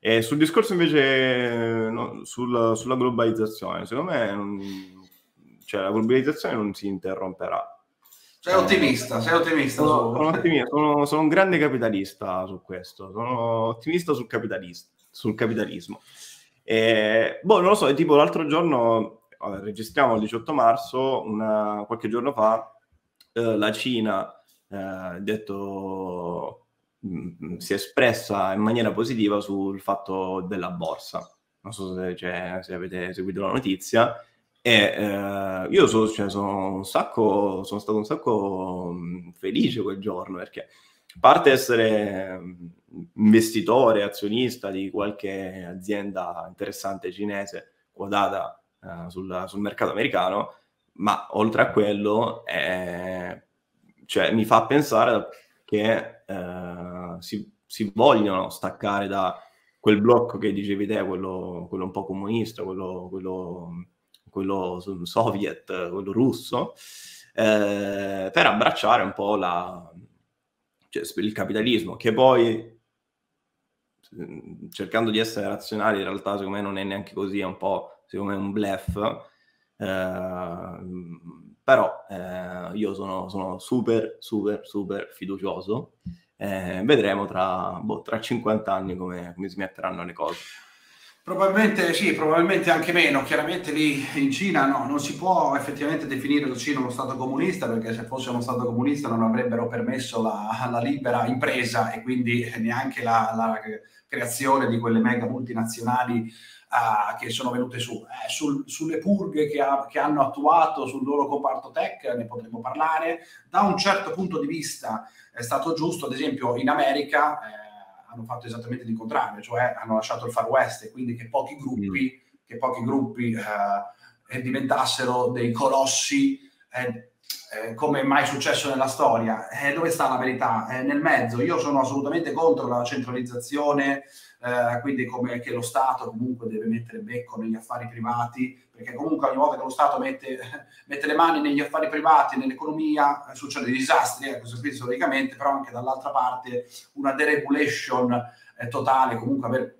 E sul discorso invece no, sul, sulla globalizzazione, secondo me non, cioè, la globalizzazione non si interromperà. Sei ottimista, sei ottimista. Sono, sono, ottimista sono, sono, un grande capitalista su questo, sono ottimista sul, sul capitalismo. E, boh, non lo so, tipo l'altro giorno registriamo il 18 marzo, una, qualche giorno fa eh, la Cina eh, detto, mh, mm, si è espressa in maniera positiva sul fatto della borsa. Non so se, cioè, se avete seguito la notizia. E eh, io so, cioè, sono, sacco, sono stato un sacco mh, felice quel giorno perché a parte essere investitore, azionista di qualche azienda interessante cinese quotata eh, sul, sul, mercato americano, ma oltre a quello eh, cioè, mi fa pensare che eh, si, si vogliono staccare da quel blocco che dicevi te, quello, quello un po' comunista, quello, quello, quello soviet, quello russo, eh, per abbracciare un po' la, cioè, il capitalismo, che poi cercando di essere razionali, in realtà secondo me non è neanche così, è un po' secondo me un bluff. Eh, però eh, io sono, sono, super, super, super fiducioso. Eh, vedremo tra, boh, tra 50 anni come, come si metteranno le cose. Probabilmente sì, probabilmente anche meno. Chiaramente lì in Cina no, non si può effettivamente definire la Cina uno Stato comunista perché se fosse uno Stato comunista non avrebbero permesso la, la libera impresa e quindi neanche la, la, creazione di quelle mega multinazionali uh, che sono venute su. Eh, sul, sulle purghe che, ha, che, hanno attuato sul loro comparto tech ne potremmo parlare. Da un certo punto di vista è stato giusto, ad esempio in America. Eh, hanno fatto esattamente il contrario, cioè hanno lasciato il Far West e quindi che pochi gruppi, mm. che pochi gruppi eh, diventassero dei colossi eh, eh, come mai successo nella storia. Eh, dove sta la verità? Eh, nel mezzo. Io sono assolutamente contro la centralizzazione, eh, quindi come che lo Stato comunque deve mettere becco negli affari privati, perché comunque ogni volta che lo Stato mette, mette le mani negli affari privati, nell'economia, eh, succedono dei disastri, eh, questo qui storicamente, però anche dall'altra parte una deregulation totale, comunque aver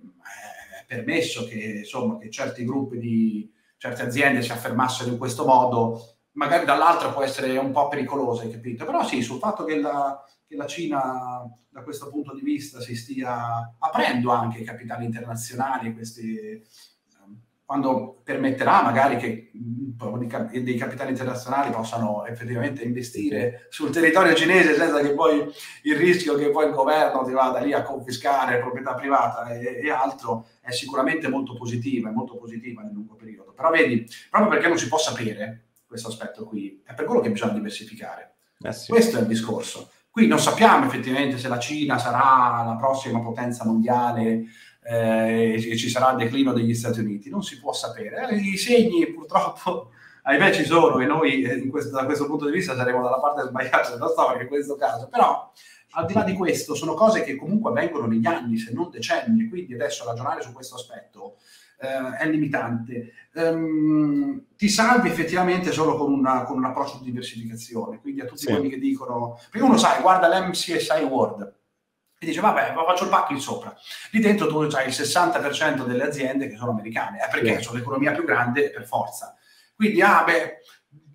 permesso che, insomma, che certi gruppi di certe aziende si affermassero in questo modo magari dall'altra può essere un po' pericolosa, hai capito? Però sì, sul fatto che la, che la Cina da questo punto di vista si stia aprendo anche ai capitali internazionali, questi, ehm, quando permetterà magari che dei capitali internazionali possano effettivamente investire sul territorio cinese senza che poi il rischio che poi il governo ti vada lì a confiscare proprietà privata e, e altro è sicuramente molto positiva, è molto positiva nel lungo periodo. Però vedi, proprio perché non si può sapere, questo aspetto qui. È per quello che bisogna diversificare. Eh sì. Questo è il discorso. Qui non sappiamo effettivamente se la Cina sarà la prossima potenza mondiale eh, e ci sarà il declino degli Stati Uniti. Non si può sapere. Eh, I segni purtroppo, ahimè, ci sono e noi eh, questo, da questo punto di vista saremo dalla parte sbagliata della storia in questo caso. Però al di là di questo sono cose che comunque avvengono negli anni, se non decenni, quindi adesso ragionare su questo aspetto eh, è limitante. Um, ti salvi effettivamente solo con, una, con, un approccio di diversificazione. Quindi a tutti sì. quelli che dicono, perché uno sai, guarda l'MCSI World e dice vabbè, ma faccio il pacco in sopra. Lì dentro tu hai il 60% delle aziende che sono americane, eh, perché sì. sono l'economia più grande per forza. Quindi, ah beh,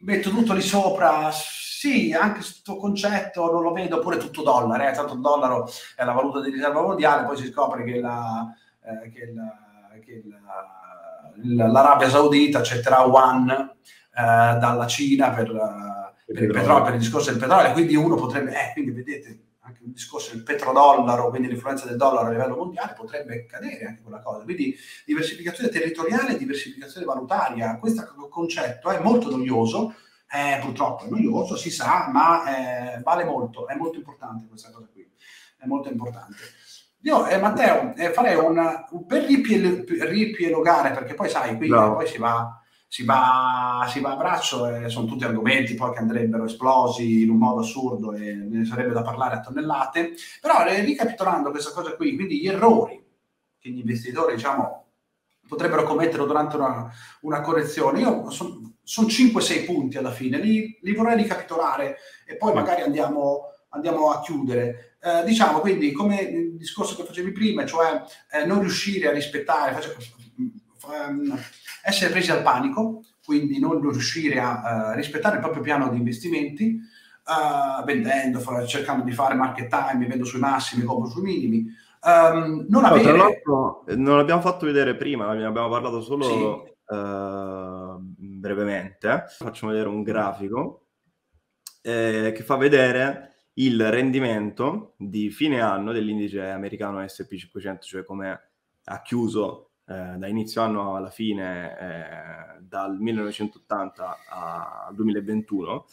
metto tutto lì sopra, sì, anche questo concetto non lo vedo, pure tutto dollaro, eh, tanto il dollaro è la valuta di riserva mondiale, poi si scopre che la, eh, che la che l'Arabia Saudita accetterà One eh, dalla Cina per, eh, per, il petrolio, per il discorso del petrolio, quindi uno potrebbe, eh, quindi vedete, anche un discorso del petrodollaro, quindi l'influenza del dollaro a livello mondiale, potrebbe cadere anche quella cosa. Quindi diversificazione territoriale e diversificazione valutaria, questo concetto è molto noioso, eh, purtroppo è noioso, si sa, ma eh, vale molto, è molto importante questa cosa qui, è molto importante. Io, eh, Matteo, eh, farei una, per ripielogare, perché poi sai, qui no. poi si va, si, va, si va a braccio e sono tutti argomenti poi che andrebbero esplosi in un modo assurdo e ne sarebbe da parlare a tonnellate. Però eh, ricapitolando questa cosa qui, quindi gli errori che gli investitori, diciamo, potrebbero commettere durante una, una correzione, io sono son 5-6 punti alla fine, li, li vorrei ricapitolare e poi magari andiamo andiamo a chiudere. Eh, diciamo quindi, come il discorso che facevi prima, cioè eh, non riuscire a rispettare, face, um, essere presi al panico, quindi non riuscire a uh, rispettare il proprio piano di investimenti, uh, vendendo, fa, cercando di fare market time, vendo sui massimi, compro sui minimi. Um, non, no, avere... Tra l'altro, non l'abbiamo fatto vedere prima, ne abbiamo parlato solo sì. uh, brevemente. Facciamo vedere un grafico eh, che fa vedere il rendimento di fine anno dell'indice americano SP500, cioè come ha chiuso eh, da inizio anno alla fine, eh, dal 1980 al 2021,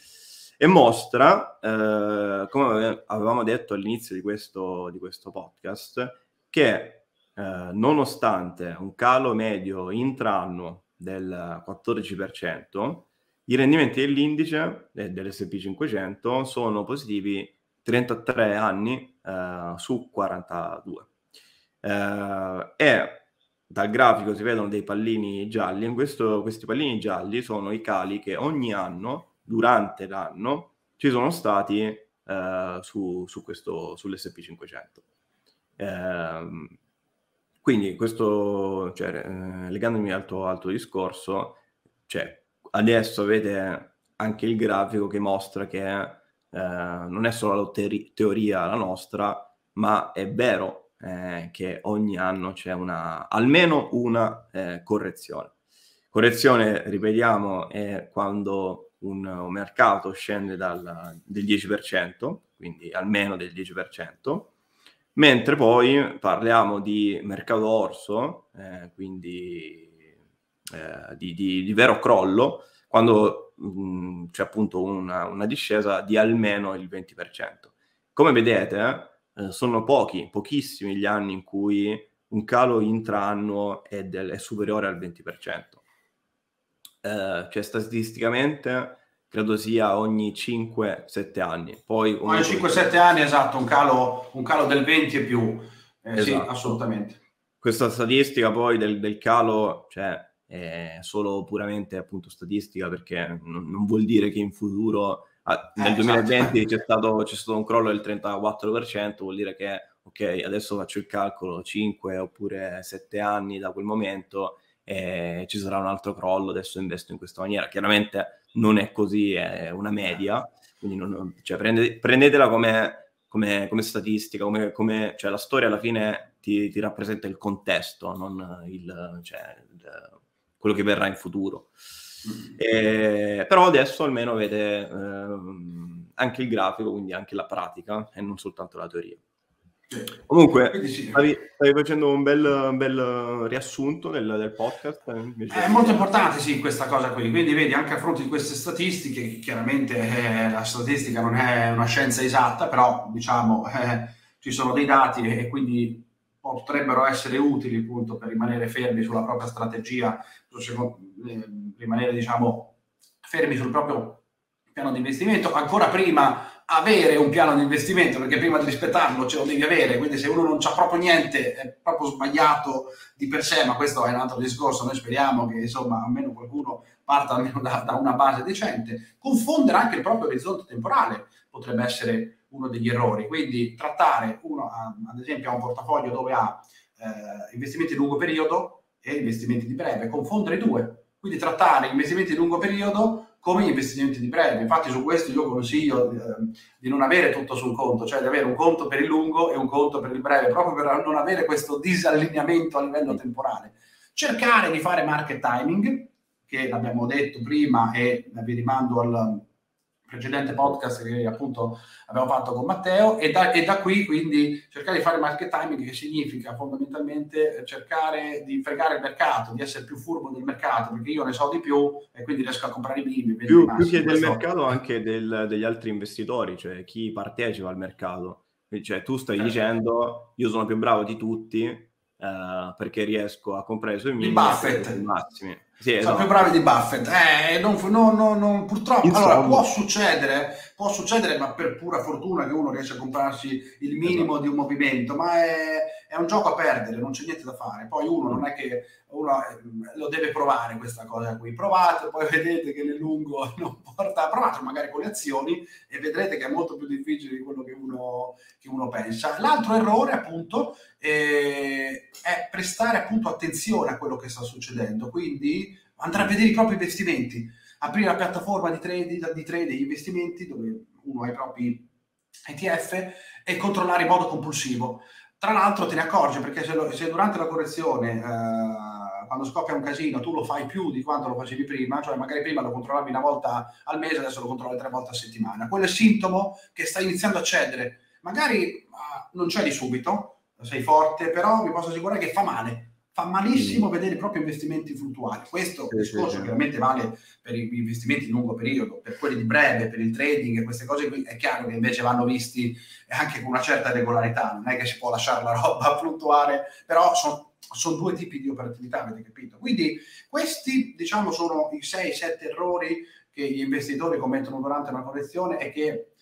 e mostra, eh, come avevamo detto all'inizio di questo, di questo podcast, che eh, nonostante un calo medio intraannuo del 14%, i rendimenti dell'indice eh, dell'SP500 sono positivi 33 anni eh, su 42. Eh, e dal grafico si vedono dei pallini gialli, e questo, questi pallini gialli sono i cali che ogni anno, durante l'anno, ci sono stati eh, su, su questo, sull'SP500. Eh, quindi questo, cioè, eh, legandomi al tuo, al tuo discorso, cioè, adesso avete anche il grafico che mostra che eh, non è solo la teori- teoria la nostra, ma è vero eh, che ogni anno c'è una, almeno una eh, correzione. Correzione, ripetiamo, è quando un, un mercato scende dal, del 10%, quindi almeno del 10%, mentre poi parliamo di mercato orso, eh, quindi eh, di, di, di, vero crollo, quando mh, mm, c'è appunto una, una, discesa di almeno il 20%. Come vedete, eh, sono pochi, pochissimi gli anni in cui un calo intraannuo è, del, è superiore al 20%. Eh, cioè statisticamente credo sia ogni 5-7 anni. Poi ogni 5-7 anni, esatto, un calo, un calo, del 20 e più. Eh, esatto. Sì, assolutamente. Questa statistica poi del, del, calo, cioè, è solo puramente appunto statistica perché non, non vuol dire che in futuro, ah, nel eh, 2020 esatto. c'è, stato, c'è stato un crollo del 34%, vuol dire che ok, adesso faccio il calcolo 5 oppure 7 anni da quel momento e ci sarà un altro crollo, adesso investo in questa maniera. Chiaramente non è così, è una media, quindi non, cioè, prendete, prendetela come, come, come statistica, come, come, cioè, la storia alla fine ti, ti rappresenta il contesto, non il, cioè, il, quello che verrà in futuro. Mm. E, però adesso almeno vede eh, anche il grafico, quindi anche la pratica e non soltanto la teoria. Comunque, stavi, stavi, facendo un bel, un bel riassunto del, del podcast. Eh, È molto importante, sì, questa cosa qui. Quindi, vedi, anche a fronte di queste statistiche, chiaramente eh, la statistica non è una scienza esatta, però diciamo eh, ci sono dei dati e quindi potrebbero essere utili appunto per rimanere fermi sulla propria strategia, eh, rimanere diciamo fermi sul proprio piano di investimento. Ancora prima avere un piano di investimento, perché prima di rispettarlo ce lo devi avere, quindi se uno non c'ha proprio niente è proprio sbagliato di per sé, ma questo è un altro discorso, noi speriamo che insomma almeno qualcuno parta almeno da, da una base decente. Confondere anche il proprio orizzonte temporale potrebbe essere uno degli errori, quindi trattare uno, ad esempio, ha un portafoglio dove ha eh, investimenti di lungo periodo e investimenti di breve, confondere i due, quindi trattare investimenti di lungo periodo come gli investimenti di breve. Infatti su questo io consiglio eh, di non avere tutto su un conto, cioè di avere un conto per il lungo e un conto per il breve, proprio per non avere questo disallineamento a livello temporale. Cercare di fare market timing, che l'abbiamo detto prima e vi rimando al, precedente podcast che appunto abbiamo fatto con Matteo e da, e da, qui quindi cercare di fare market timing che significa fondamentalmente cercare di fregare il mercato, di essere più furbo del mercato perché io ne so di più e quindi riesco a comprare i bimbi. Più, più che del mercato anche del, degli altri investitori, cioè chi partecipa al mercato. Cioè tu stai eh. dicendo io sono più bravo di tutti uh, perché riesco a comprare i suoi minimi. Buffett. Massimi sì, sono esatto. più bravi di Buffett. Eh, non, non, non, purtroppo, Insomma. allora può succedere, può succedere, ma per pura fortuna che uno riesce a comprarsi il minimo esatto. di un movimento, ma è, è, un gioco a perdere, non c'è niente da fare. Poi uno non è che uno eh, lo deve provare questa cosa qui. Provate, poi vedete che nel lungo non porta, provate magari con le azioni e vedrete che è molto più difficile di quello che uno, che uno pensa. L'altro errore, appunto, eh, è prestare appunto attenzione a quello che sta succedendo. Quindi andare a vedere i propri investimenti, aprire la piattaforma di trade, di trade degli investimenti dove uno ha i propri ETF e controllare in modo compulsivo. Tra l'altro te ne accorgi perché se, lo, se durante la correzione, eh, quando scoppia un casino, tu lo fai più di quanto lo facevi prima, cioè magari prima lo controllavi una volta al mese, adesso lo controlli tre volte a settimana. Quello è sintomo che stai iniziando a cedere. Magari uh, non cedi subito, sei forte, però vi posso assicurare che fa male fa malissimo mm. vedere i propri investimenti fluttuali. Questo sì, discorso sì, chiaramente vale per gli investimenti di lungo periodo, per quelli di breve, per il trading e queste cose qui. È chiaro che invece vanno visti anche con una certa regolarità, non è che si può lasciare la roba fluttuare, però sono sono due tipi di operatività, avete capito? Quindi questi, diciamo, sono i 6-7 errori che gli investitori commettono durante una correzione e che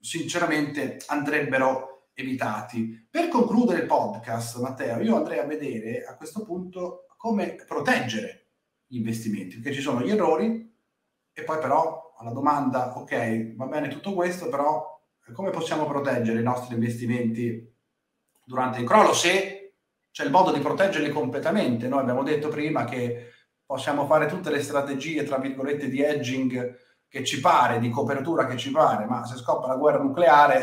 sinceramente andrebbero evitati. Per concludere il podcast, Matteo, io andrei a vedere a questo punto come proteggere gli investimenti, perché ci sono gli errori e poi però alla domanda, ok, va bene tutto questo, però come possiamo proteggere i nostri investimenti durante il crollo se c'è il modo di proteggerli completamente? Noi abbiamo detto prima che possiamo fare tutte le strategie, tra virgolette, di hedging che ci pare, di copertura che ci pare, ma se scoppa la guerra nucleare,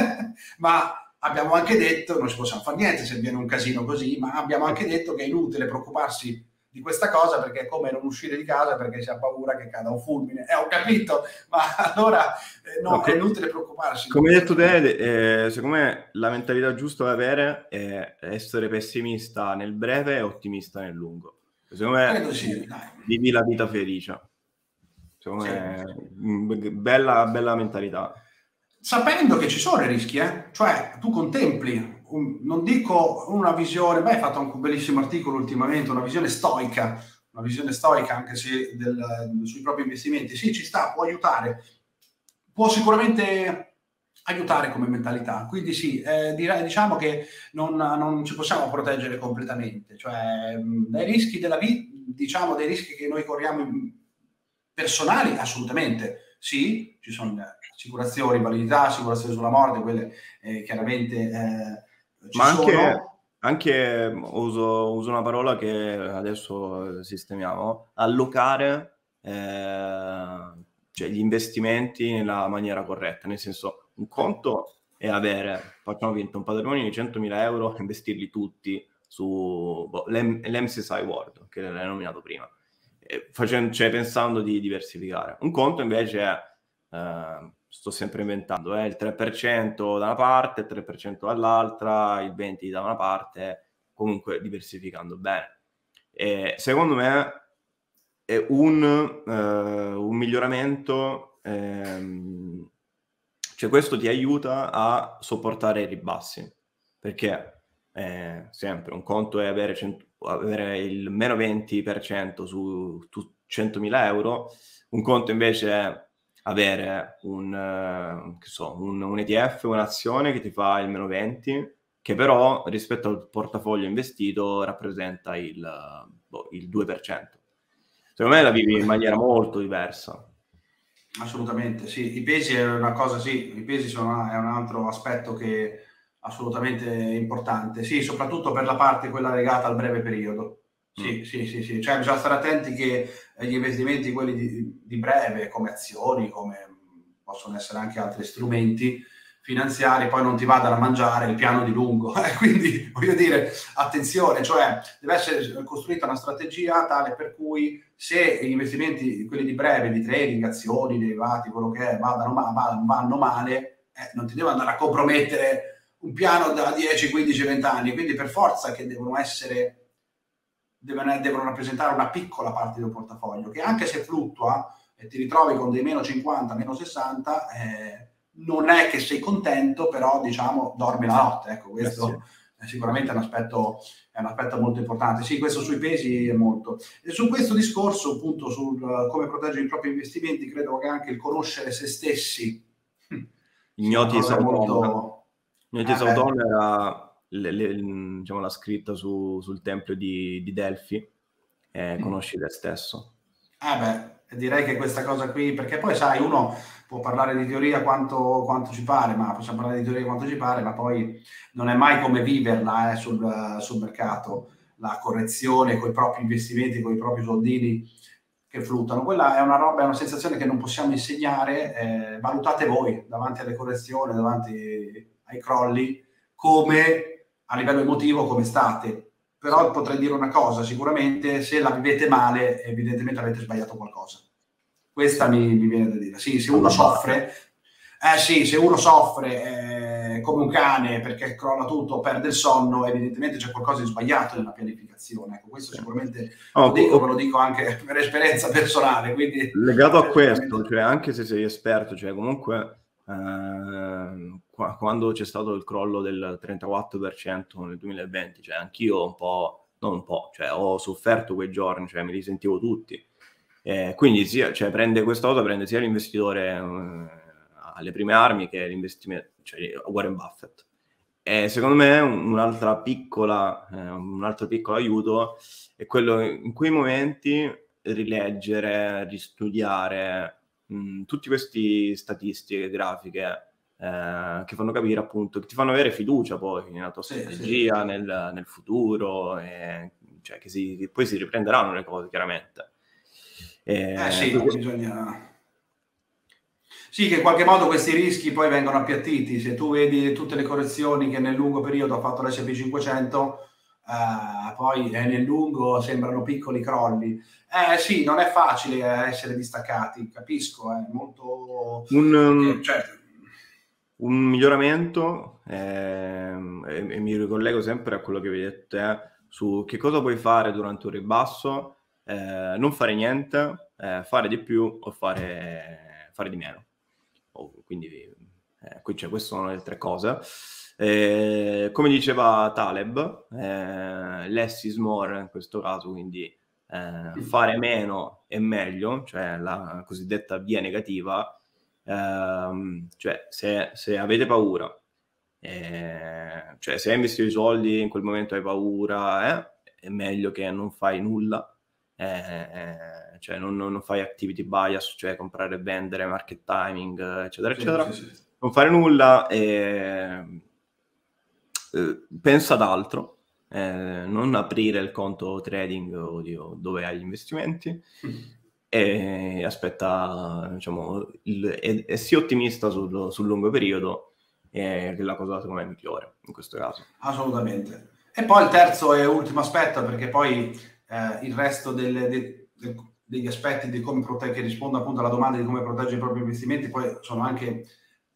ma abbiamo anche detto, non ci possiamo fare niente se viene un casino così, ma abbiamo anche detto che è inutile preoccuparsi di questa cosa perché è come non uscire di casa perché si ha paura che cada un fulmine. Eh, ho capito, ma allora eh, no, no, è inutile preoccuparsi. Come hai detto te, eh, secondo me la mentalità giusta da avere è essere pessimista nel breve e ottimista nel lungo. Secondo me sì, vivi la vita felice. Secondo me bella, bella mentalità. Sapendo che ci sono i rischi, eh? cioè tu contempli, un, non dico una visione, beh hai fatto anche un bellissimo articolo ultimamente, una visione stoica, una visione stoica anche se del, sui propri investimenti, sì ci sta, può aiutare, può sicuramente aiutare come mentalità. Quindi sì, eh, diciamo che non, non, ci possiamo proteggere completamente, cioè dai rischi della vita, diciamo dei rischi che noi corriamo in, personali, assolutamente. Sì, ci sono assicurazioni, validità, assicurazioni sulla morte, quelle eh, chiaramente eh, Ma anche, sono. anche uso, uso, una parola che adesso sistemiamo, allocare eh, cioè gli investimenti nella maniera corretta, nel senso un conto è avere, facciamo vinto un patrimonio di 100.000 euro e investirli tutti su boh, World, che l'hai nominato prima facendo, cioè, pensando di diversificare. Un conto invece è, eh, sto sempre inventando, è il 3% da una parte, il 3% dall'altra, il 20% da una parte, comunque diversificando bene. E secondo me è un, eh, un miglioramento, ehm, cioè questo ti aiuta a sopportare i ribassi, perché eh, sempre un conto è avere 100, avere il meno 20% su, su 100.000 euro, un conto invece è avere un, uh, so, un, un, ETF, un'azione che ti fa il meno 20, che però rispetto al portafoglio investito rappresenta il, boh, il 2%. Secondo me la vivi in maniera molto diversa. Assolutamente, sì. I pesi è una cosa, sì, i pesi sono, è un altro aspetto che assolutamente importante. Sì, soprattutto per la parte quella legata al breve periodo. Sì, mm. sì, sì, sì. Cioè bisogna stare attenti che gli investimenti, quelli di, di, breve, come azioni, come possono essere anche altri strumenti finanziari, poi non ti vadano a mangiare il piano di lungo. Eh, quindi voglio dire, attenzione, cioè deve essere costruita una strategia tale per cui se gli investimenti, quelli di breve, di trading, azioni, derivati, quello che è, vadano, vanno male, eh, non ti devo andare a compromettere un piano da 10, 15, 20 anni, quindi per forza che devono essere, devono, devono rappresentare una piccola parte del portafoglio, che anche se fluttua e ti ritrovi con dei meno 50, meno 60, eh, non è che sei contento, però diciamo dormi la notte. Ecco, questo eh sì. è sicuramente un aspetto, è un aspetto molto importante. Sì, questo sui pesi è molto. E su questo discorso, appunto, su uh, come proteggere i propri investimenti, credo che anche il conoscere se stessi ignoti sono molto Ignatius ah, Auton era le, le, diciamo, la scritta su, sul tempio di, di Delfi, eh, conosci te stesso. Ah beh, direi che questa cosa qui, perché poi sai, uno può parlare di teoria quanto, quanto ci pare, ma possiamo parlare di teoria quanto ci pare, ma poi non è mai come viverla eh, sul, sul mercato, la correzione con i propri investimenti, con i propri soldini che fluttano. Quella è una roba, è una sensazione che non possiamo insegnare, eh, valutate voi davanti alle correzioni, davanti ai crolli come a livello emotivo come state. Però potrei dire una cosa, sicuramente se la vivete male, evidentemente avete sbagliato qualcosa. Questa mi, mi viene da dire. Sì, se uno soffre, Eh sì, se uno soffre eh, come un cane perché crolla tutto, perde il sonno, evidentemente c'è qualcosa di sbagliato nella pianificazione. Ecco, questo sicuramente oh, lo, dico, oh, lo dico anche per esperienza personale. Quindi, legato a questo, cioè, anche se sei esperto, cioè comunque eh, quando c'è stato il crollo del 34% nel 2020, cioè anch'io un po', non un po', cioè ho sofferto quei giorni, cioè mi risentivo tutti. Eh, quindi sia, cioè, prende questa cosa prende sia l'investitore eh, alle prime armi che l'investimento, cioè Warren Buffett. E secondo me un'altra piccola, eh, un altro piccolo aiuto è quello in quei momenti rileggere, ristudiare mh, tutte queste statistiche, grafiche eh, che fanno capire appunto, che ti fanno avere fiducia poi nella tua strategia, sì, sì. Nel, nel, futuro, e, cioè che, si, che, poi si riprenderanno le cose chiaramente. E, eh sì, perché... bisogna sì, che in qualche modo questi rischi poi vengono appiattiti. Se tu vedi tutte le correzioni che nel lungo periodo ha fatto l'SP500, eh, poi eh, nel lungo sembrano piccoli crolli. Eh sì, non è facile eh, essere distaccati, capisco, è molto... Un, um, certo. un miglioramento, ehm, e, e, mi ricollego sempre a quello che avevi detto te, su che cosa puoi fare durante un ribasso, eh, non fare niente, eh, fare di più o fare, fare di meno quindi eh, qui cioè, queste sono le tre cose. Eh, come diceva Taleb, eh, less is more in questo caso, quindi eh, fare meno è meglio, cioè la cosiddetta via negativa, ehm, cioè se, se, avete paura, eh, cioè se hai investito i soldi in quel momento hai paura, eh, è meglio che non fai nulla, eh, cioè non, non, fai activity bias, cioè comprare e vendere, market timing, eccetera, sì, eccetera. Sì, sì. Non fare nulla e eh, pensa ad altro, eh, non aprire il conto trading oddio, dove hai gli investimenti mm. e aspetta, diciamo, il, e, e sii ottimista sul, sul lungo periodo, è la cosa secondo me migliore in questo caso. Assolutamente. E poi il terzo e ultimo aspetto, perché poi eh, il resto del, del, del degli aspetti di come protegge, che risponda appunto alla domanda di come protegge i propri investimenti, poi sono anche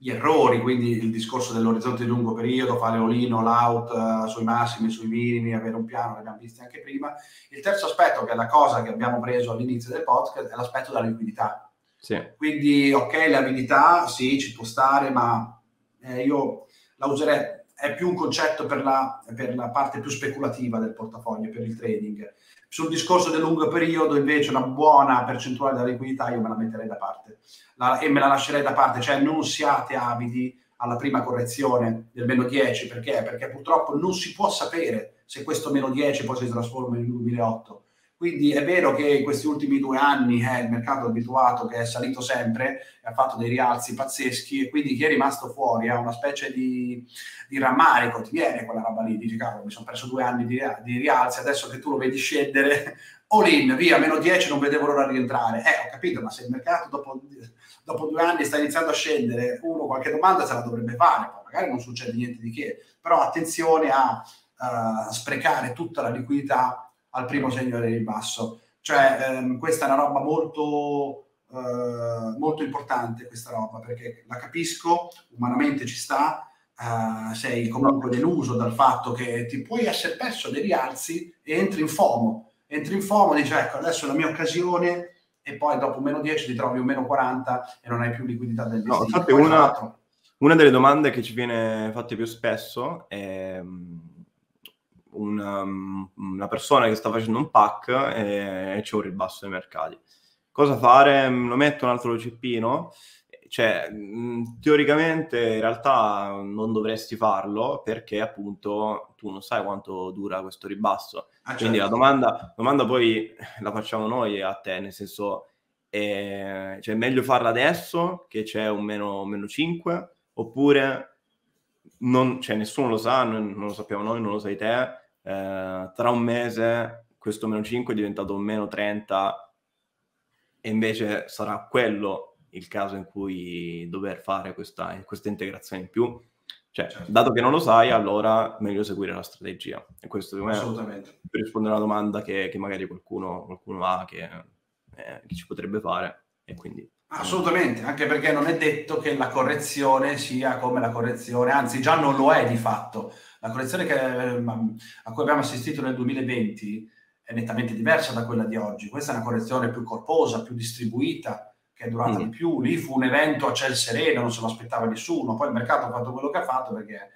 gli errori, quindi il discorso dell'orizzonte di lungo periodo, fare l'olino, l'out uh, sui massimi, sui minimi, avere un piano, l'abbiamo visto anche prima. Il terzo aspetto, che è la cosa che abbiamo preso all'inizio del podcast, è l'aspetto della liquidità. Sì. Quindi, ok, l'abilità sì, ci può stare, ma eh, io la userei, è più un concetto per la, per la parte più speculativa del portafoglio, per il trading sul discorso del lungo periodo, invece, una buona percentuale della liquidità io me la metterei da parte la, e me la lascerei da parte, cioè non siate avidi alla prima correzione del meno 10, perché? Perché purtroppo non si può sapere se questo meno 10 poi si trasforma in 2008 quindi è vero che in questi ultimi due anni eh, il mercato è abituato che è salito sempre, ha fatto dei rialzi pazzeschi e quindi chi è rimasto fuori ha una specie di, di rammarico, ti viene quella roba lì, dici cavolo mi sono perso due anni di, di rialzi, adesso che tu lo vedi scendere, all in, via, meno 10 non vedevo l'ora di rientrare. Eh, ho capito, ma se il mercato dopo, dopo due anni sta iniziando a scendere, uno qualche domanda se la dovrebbe fare, poi magari non succede niente di che, però attenzione a uh, sprecare tutta la liquidità al primo segno del ribasso. Cioè, ehm, questa è una roba molto, eh, molto importante, questa roba, perché la capisco, umanamente ci sta, eh, sei comunque deluso dal fatto che ti puoi essere perso dei rialzi e entri in FOMO. Entri in FOMO dici, ecco, adesso è la mia occasione e poi dopo meno 10 ti trovi un meno 40 e non hai più liquidità del no, infatti una, una, delle domande che ci viene fatte più spesso è una, una, persona che sta facendo un pack e, c'è un ribasso dei mercati. Cosa fare? Lo metto un altro cipino? Cioè, teoricamente in realtà non dovresti farlo perché appunto tu non sai quanto dura questo ribasso. Ah, Quindi certo. la domanda, domanda, poi la facciamo noi a te, nel senso, è, cioè, è meglio farla adesso che c'è un meno, meno 5 oppure non, cioè, nessuno lo sa, non, non lo sappiamo noi, non lo sai te, eh, tra un mese questo meno 5 è diventato un meno 30 e invece sarà quello il caso in cui dover fare questa, questa integrazione in più. Cioè, certo. dato che non lo sai, allora meglio seguire la strategia. E questo Assolutamente. per rispondere a una domanda che, che magari qualcuno, qualcuno ha che, eh, che, ci potrebbe fare. E quindi Assolutamente, anche perché non è detto che la correzione sia come la correzione, anzi già non lo è di fatto. La correzione che, ehm, a cui abbiamo assistito nel 2020 è nettamente diversa da quella di oggi. Questa è una correzione più corposa, più distribuita, che è durata mm. di più. Lì fu un evento a ciel sereno, non se lo aspettava nessuno. Poi il mercato ha fatto quello che ha fatto perché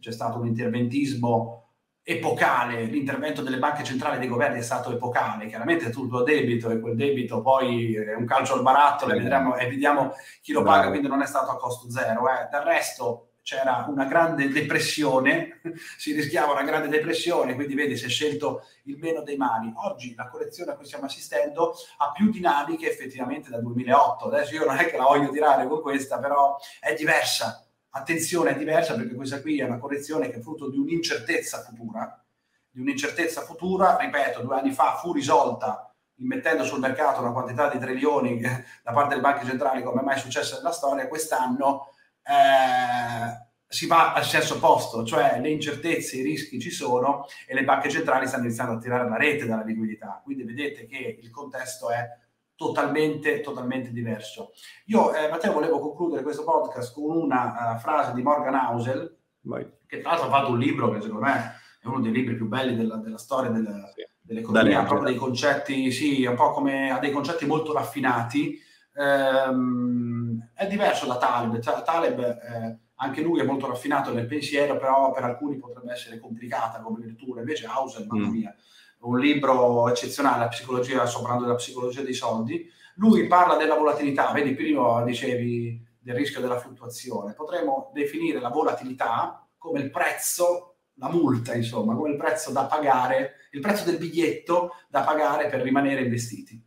c'è stato un interventismo epocale, l'intervento delle banche centrali dei governi è stato epocale, chiaramente tutto a debito e quel debito poi è un calcio al barattolo e, vedremo, e vediamo chi lo paga, quindi non è stato a costo zero. Eh. Del resto c'era una grande depressione, si rischiava una grande depressione, quindi vedi si è scelto il meno dei mali. Oggi la collezione a cui stiamo assistendo ha più dinamiche effettivamente dal 2008, adesso io non è che la voglio tirare con questa, però è diversa Attenzione, è diversa perché questa qui è una correzione che è frutto di un'incertezza futura, di un'incertezza futura, ripeto, due anni fa fu risolta immettendo sul mercato una quantità di trilioni da parte delle banche centrali come mai è successo nella storia, quest'anno eh, si va al senso opposto, cioè le incertezze, i rischi ci sono e le banche centrali stanno iniziando a tirare la rete dalla liquidità. Quindi vedete che il contesto è totalmente, totalmente diverso. Io, eh, Matteo, volevo concludere questo podcast con una uh, frase di Morgan Housel, Vai. che tra l'altro ha fatto un libro che secondo me è uno dei libri più belli della, della storia della, sì. dell'economia, proprio dei concetti, sì, un po' come ha dei concetti molto raffinati. Ehm, è diverso da Taleb. Taleb eh, anche lui è molto raffinato nel pensiero, però per alcuni potrebbe essere complicata come lettura. Invece Housel, mamma mm. mia, un libro eccezionale, la psicologia, sto parlando della psicologia dei soldi, lui parla della volatilità, vedi prima dicevi del rischio della fluttuazione, potremmo definire la volatilità come il prezzo, la multa insomma, come il prezzo da pagare, il prezzo del biglietto da pagare per rimanere investiti.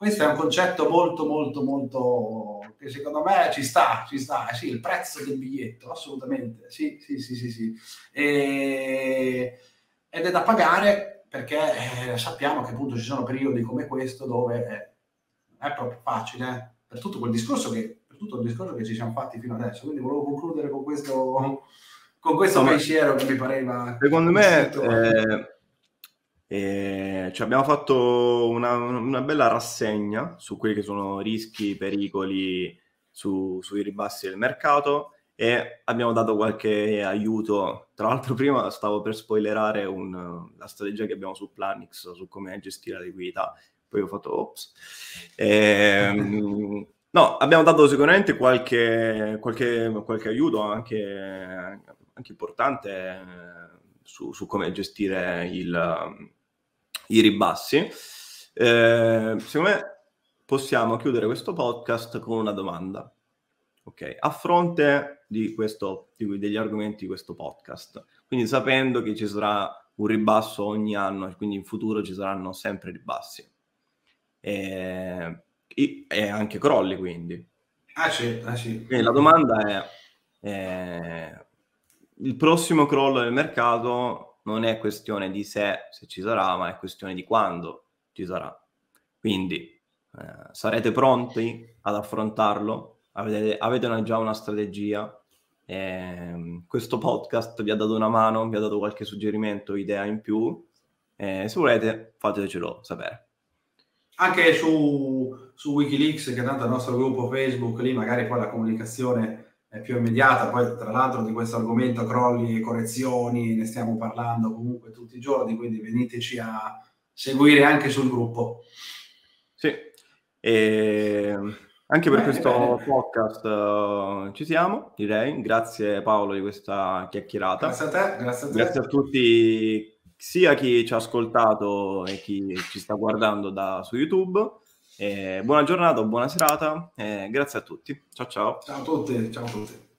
Questo è un concetto molto molto molto che secondo me ci sta, ci sta, eh sì, il prezzo del biglietto, assolutamente, sì, sì, sì, sì, sì. E... ed è da pagare perché eh, sappiamo che appunto ci sono periodi come questo dove è, è proprio facile eh, per tutto quel discorso che per tutto il discorso che ci siamo fatti fino adesso. Quindi volevo concludere con questo, con questo no, pensiero che mi pareva. Secondo me eh, cioè abbiamo fatto una, una, bella rassegna su quelli che sono rischi, pericoli su, sui ribassi del mercato e abbiamo dato qualche aiuto. Tra l'altro prima stavo per spoilerare un, la strategia che abbiamo su Planix, su come gestire la liquidità, poi ho fatto ops. E, ehm, no, abbiamo dato sicuramente qualche, qualche, qualche aiuto anche, anche importante eh, su, su, come gestire il, i ribassi. Eh, secondo me possiamo chiudere questo podcast con una domanda. Ok, a fronte di questo, di, degli argomenti di questo podcast, quindi sapendo che ci sarà un ribasso ogni anno e quindi in futuro ci saranno sempre ribassi e, e anche crolli quindi. Ah sì, ah sì. La domanda è, eh, il prossimo crollo del mercato non è questione di se, se ci sarà, ma è questione di quando ci sarà. Quindi eh, sarete pronti ad affrontarlo? avete, avete una, già una strategia. Eh, questo podcast vi ha dato una mano, vi ha dato qualche suggerimento, idea in più. Eh, se volete, fatecelo sapere. Anche su, su Wikileaks, che tanto è il nostro gruppo Facebook, lì magari poi la comunicazione più immediata. Poi, tra l'altro, di questo argomento crolli e correzioni ne stiamo parlando comunque tutti i giorni, quindi veniteci a seguire anche sul gruppo. Sì. E anche per bene, questo bene. podcast uh, ci siamo, direi. Grazie Paolo di questa chiacchierata. Grazie a te, grazie a te. Grazie a tutti, sia chi ci ha ascoltato e chi ci sta guardando da, su YouTube. Eh, buona giornata, buona serata, eh, grazie a tutti. Ciao ciao. Ciao a tutti, ciao a tutti.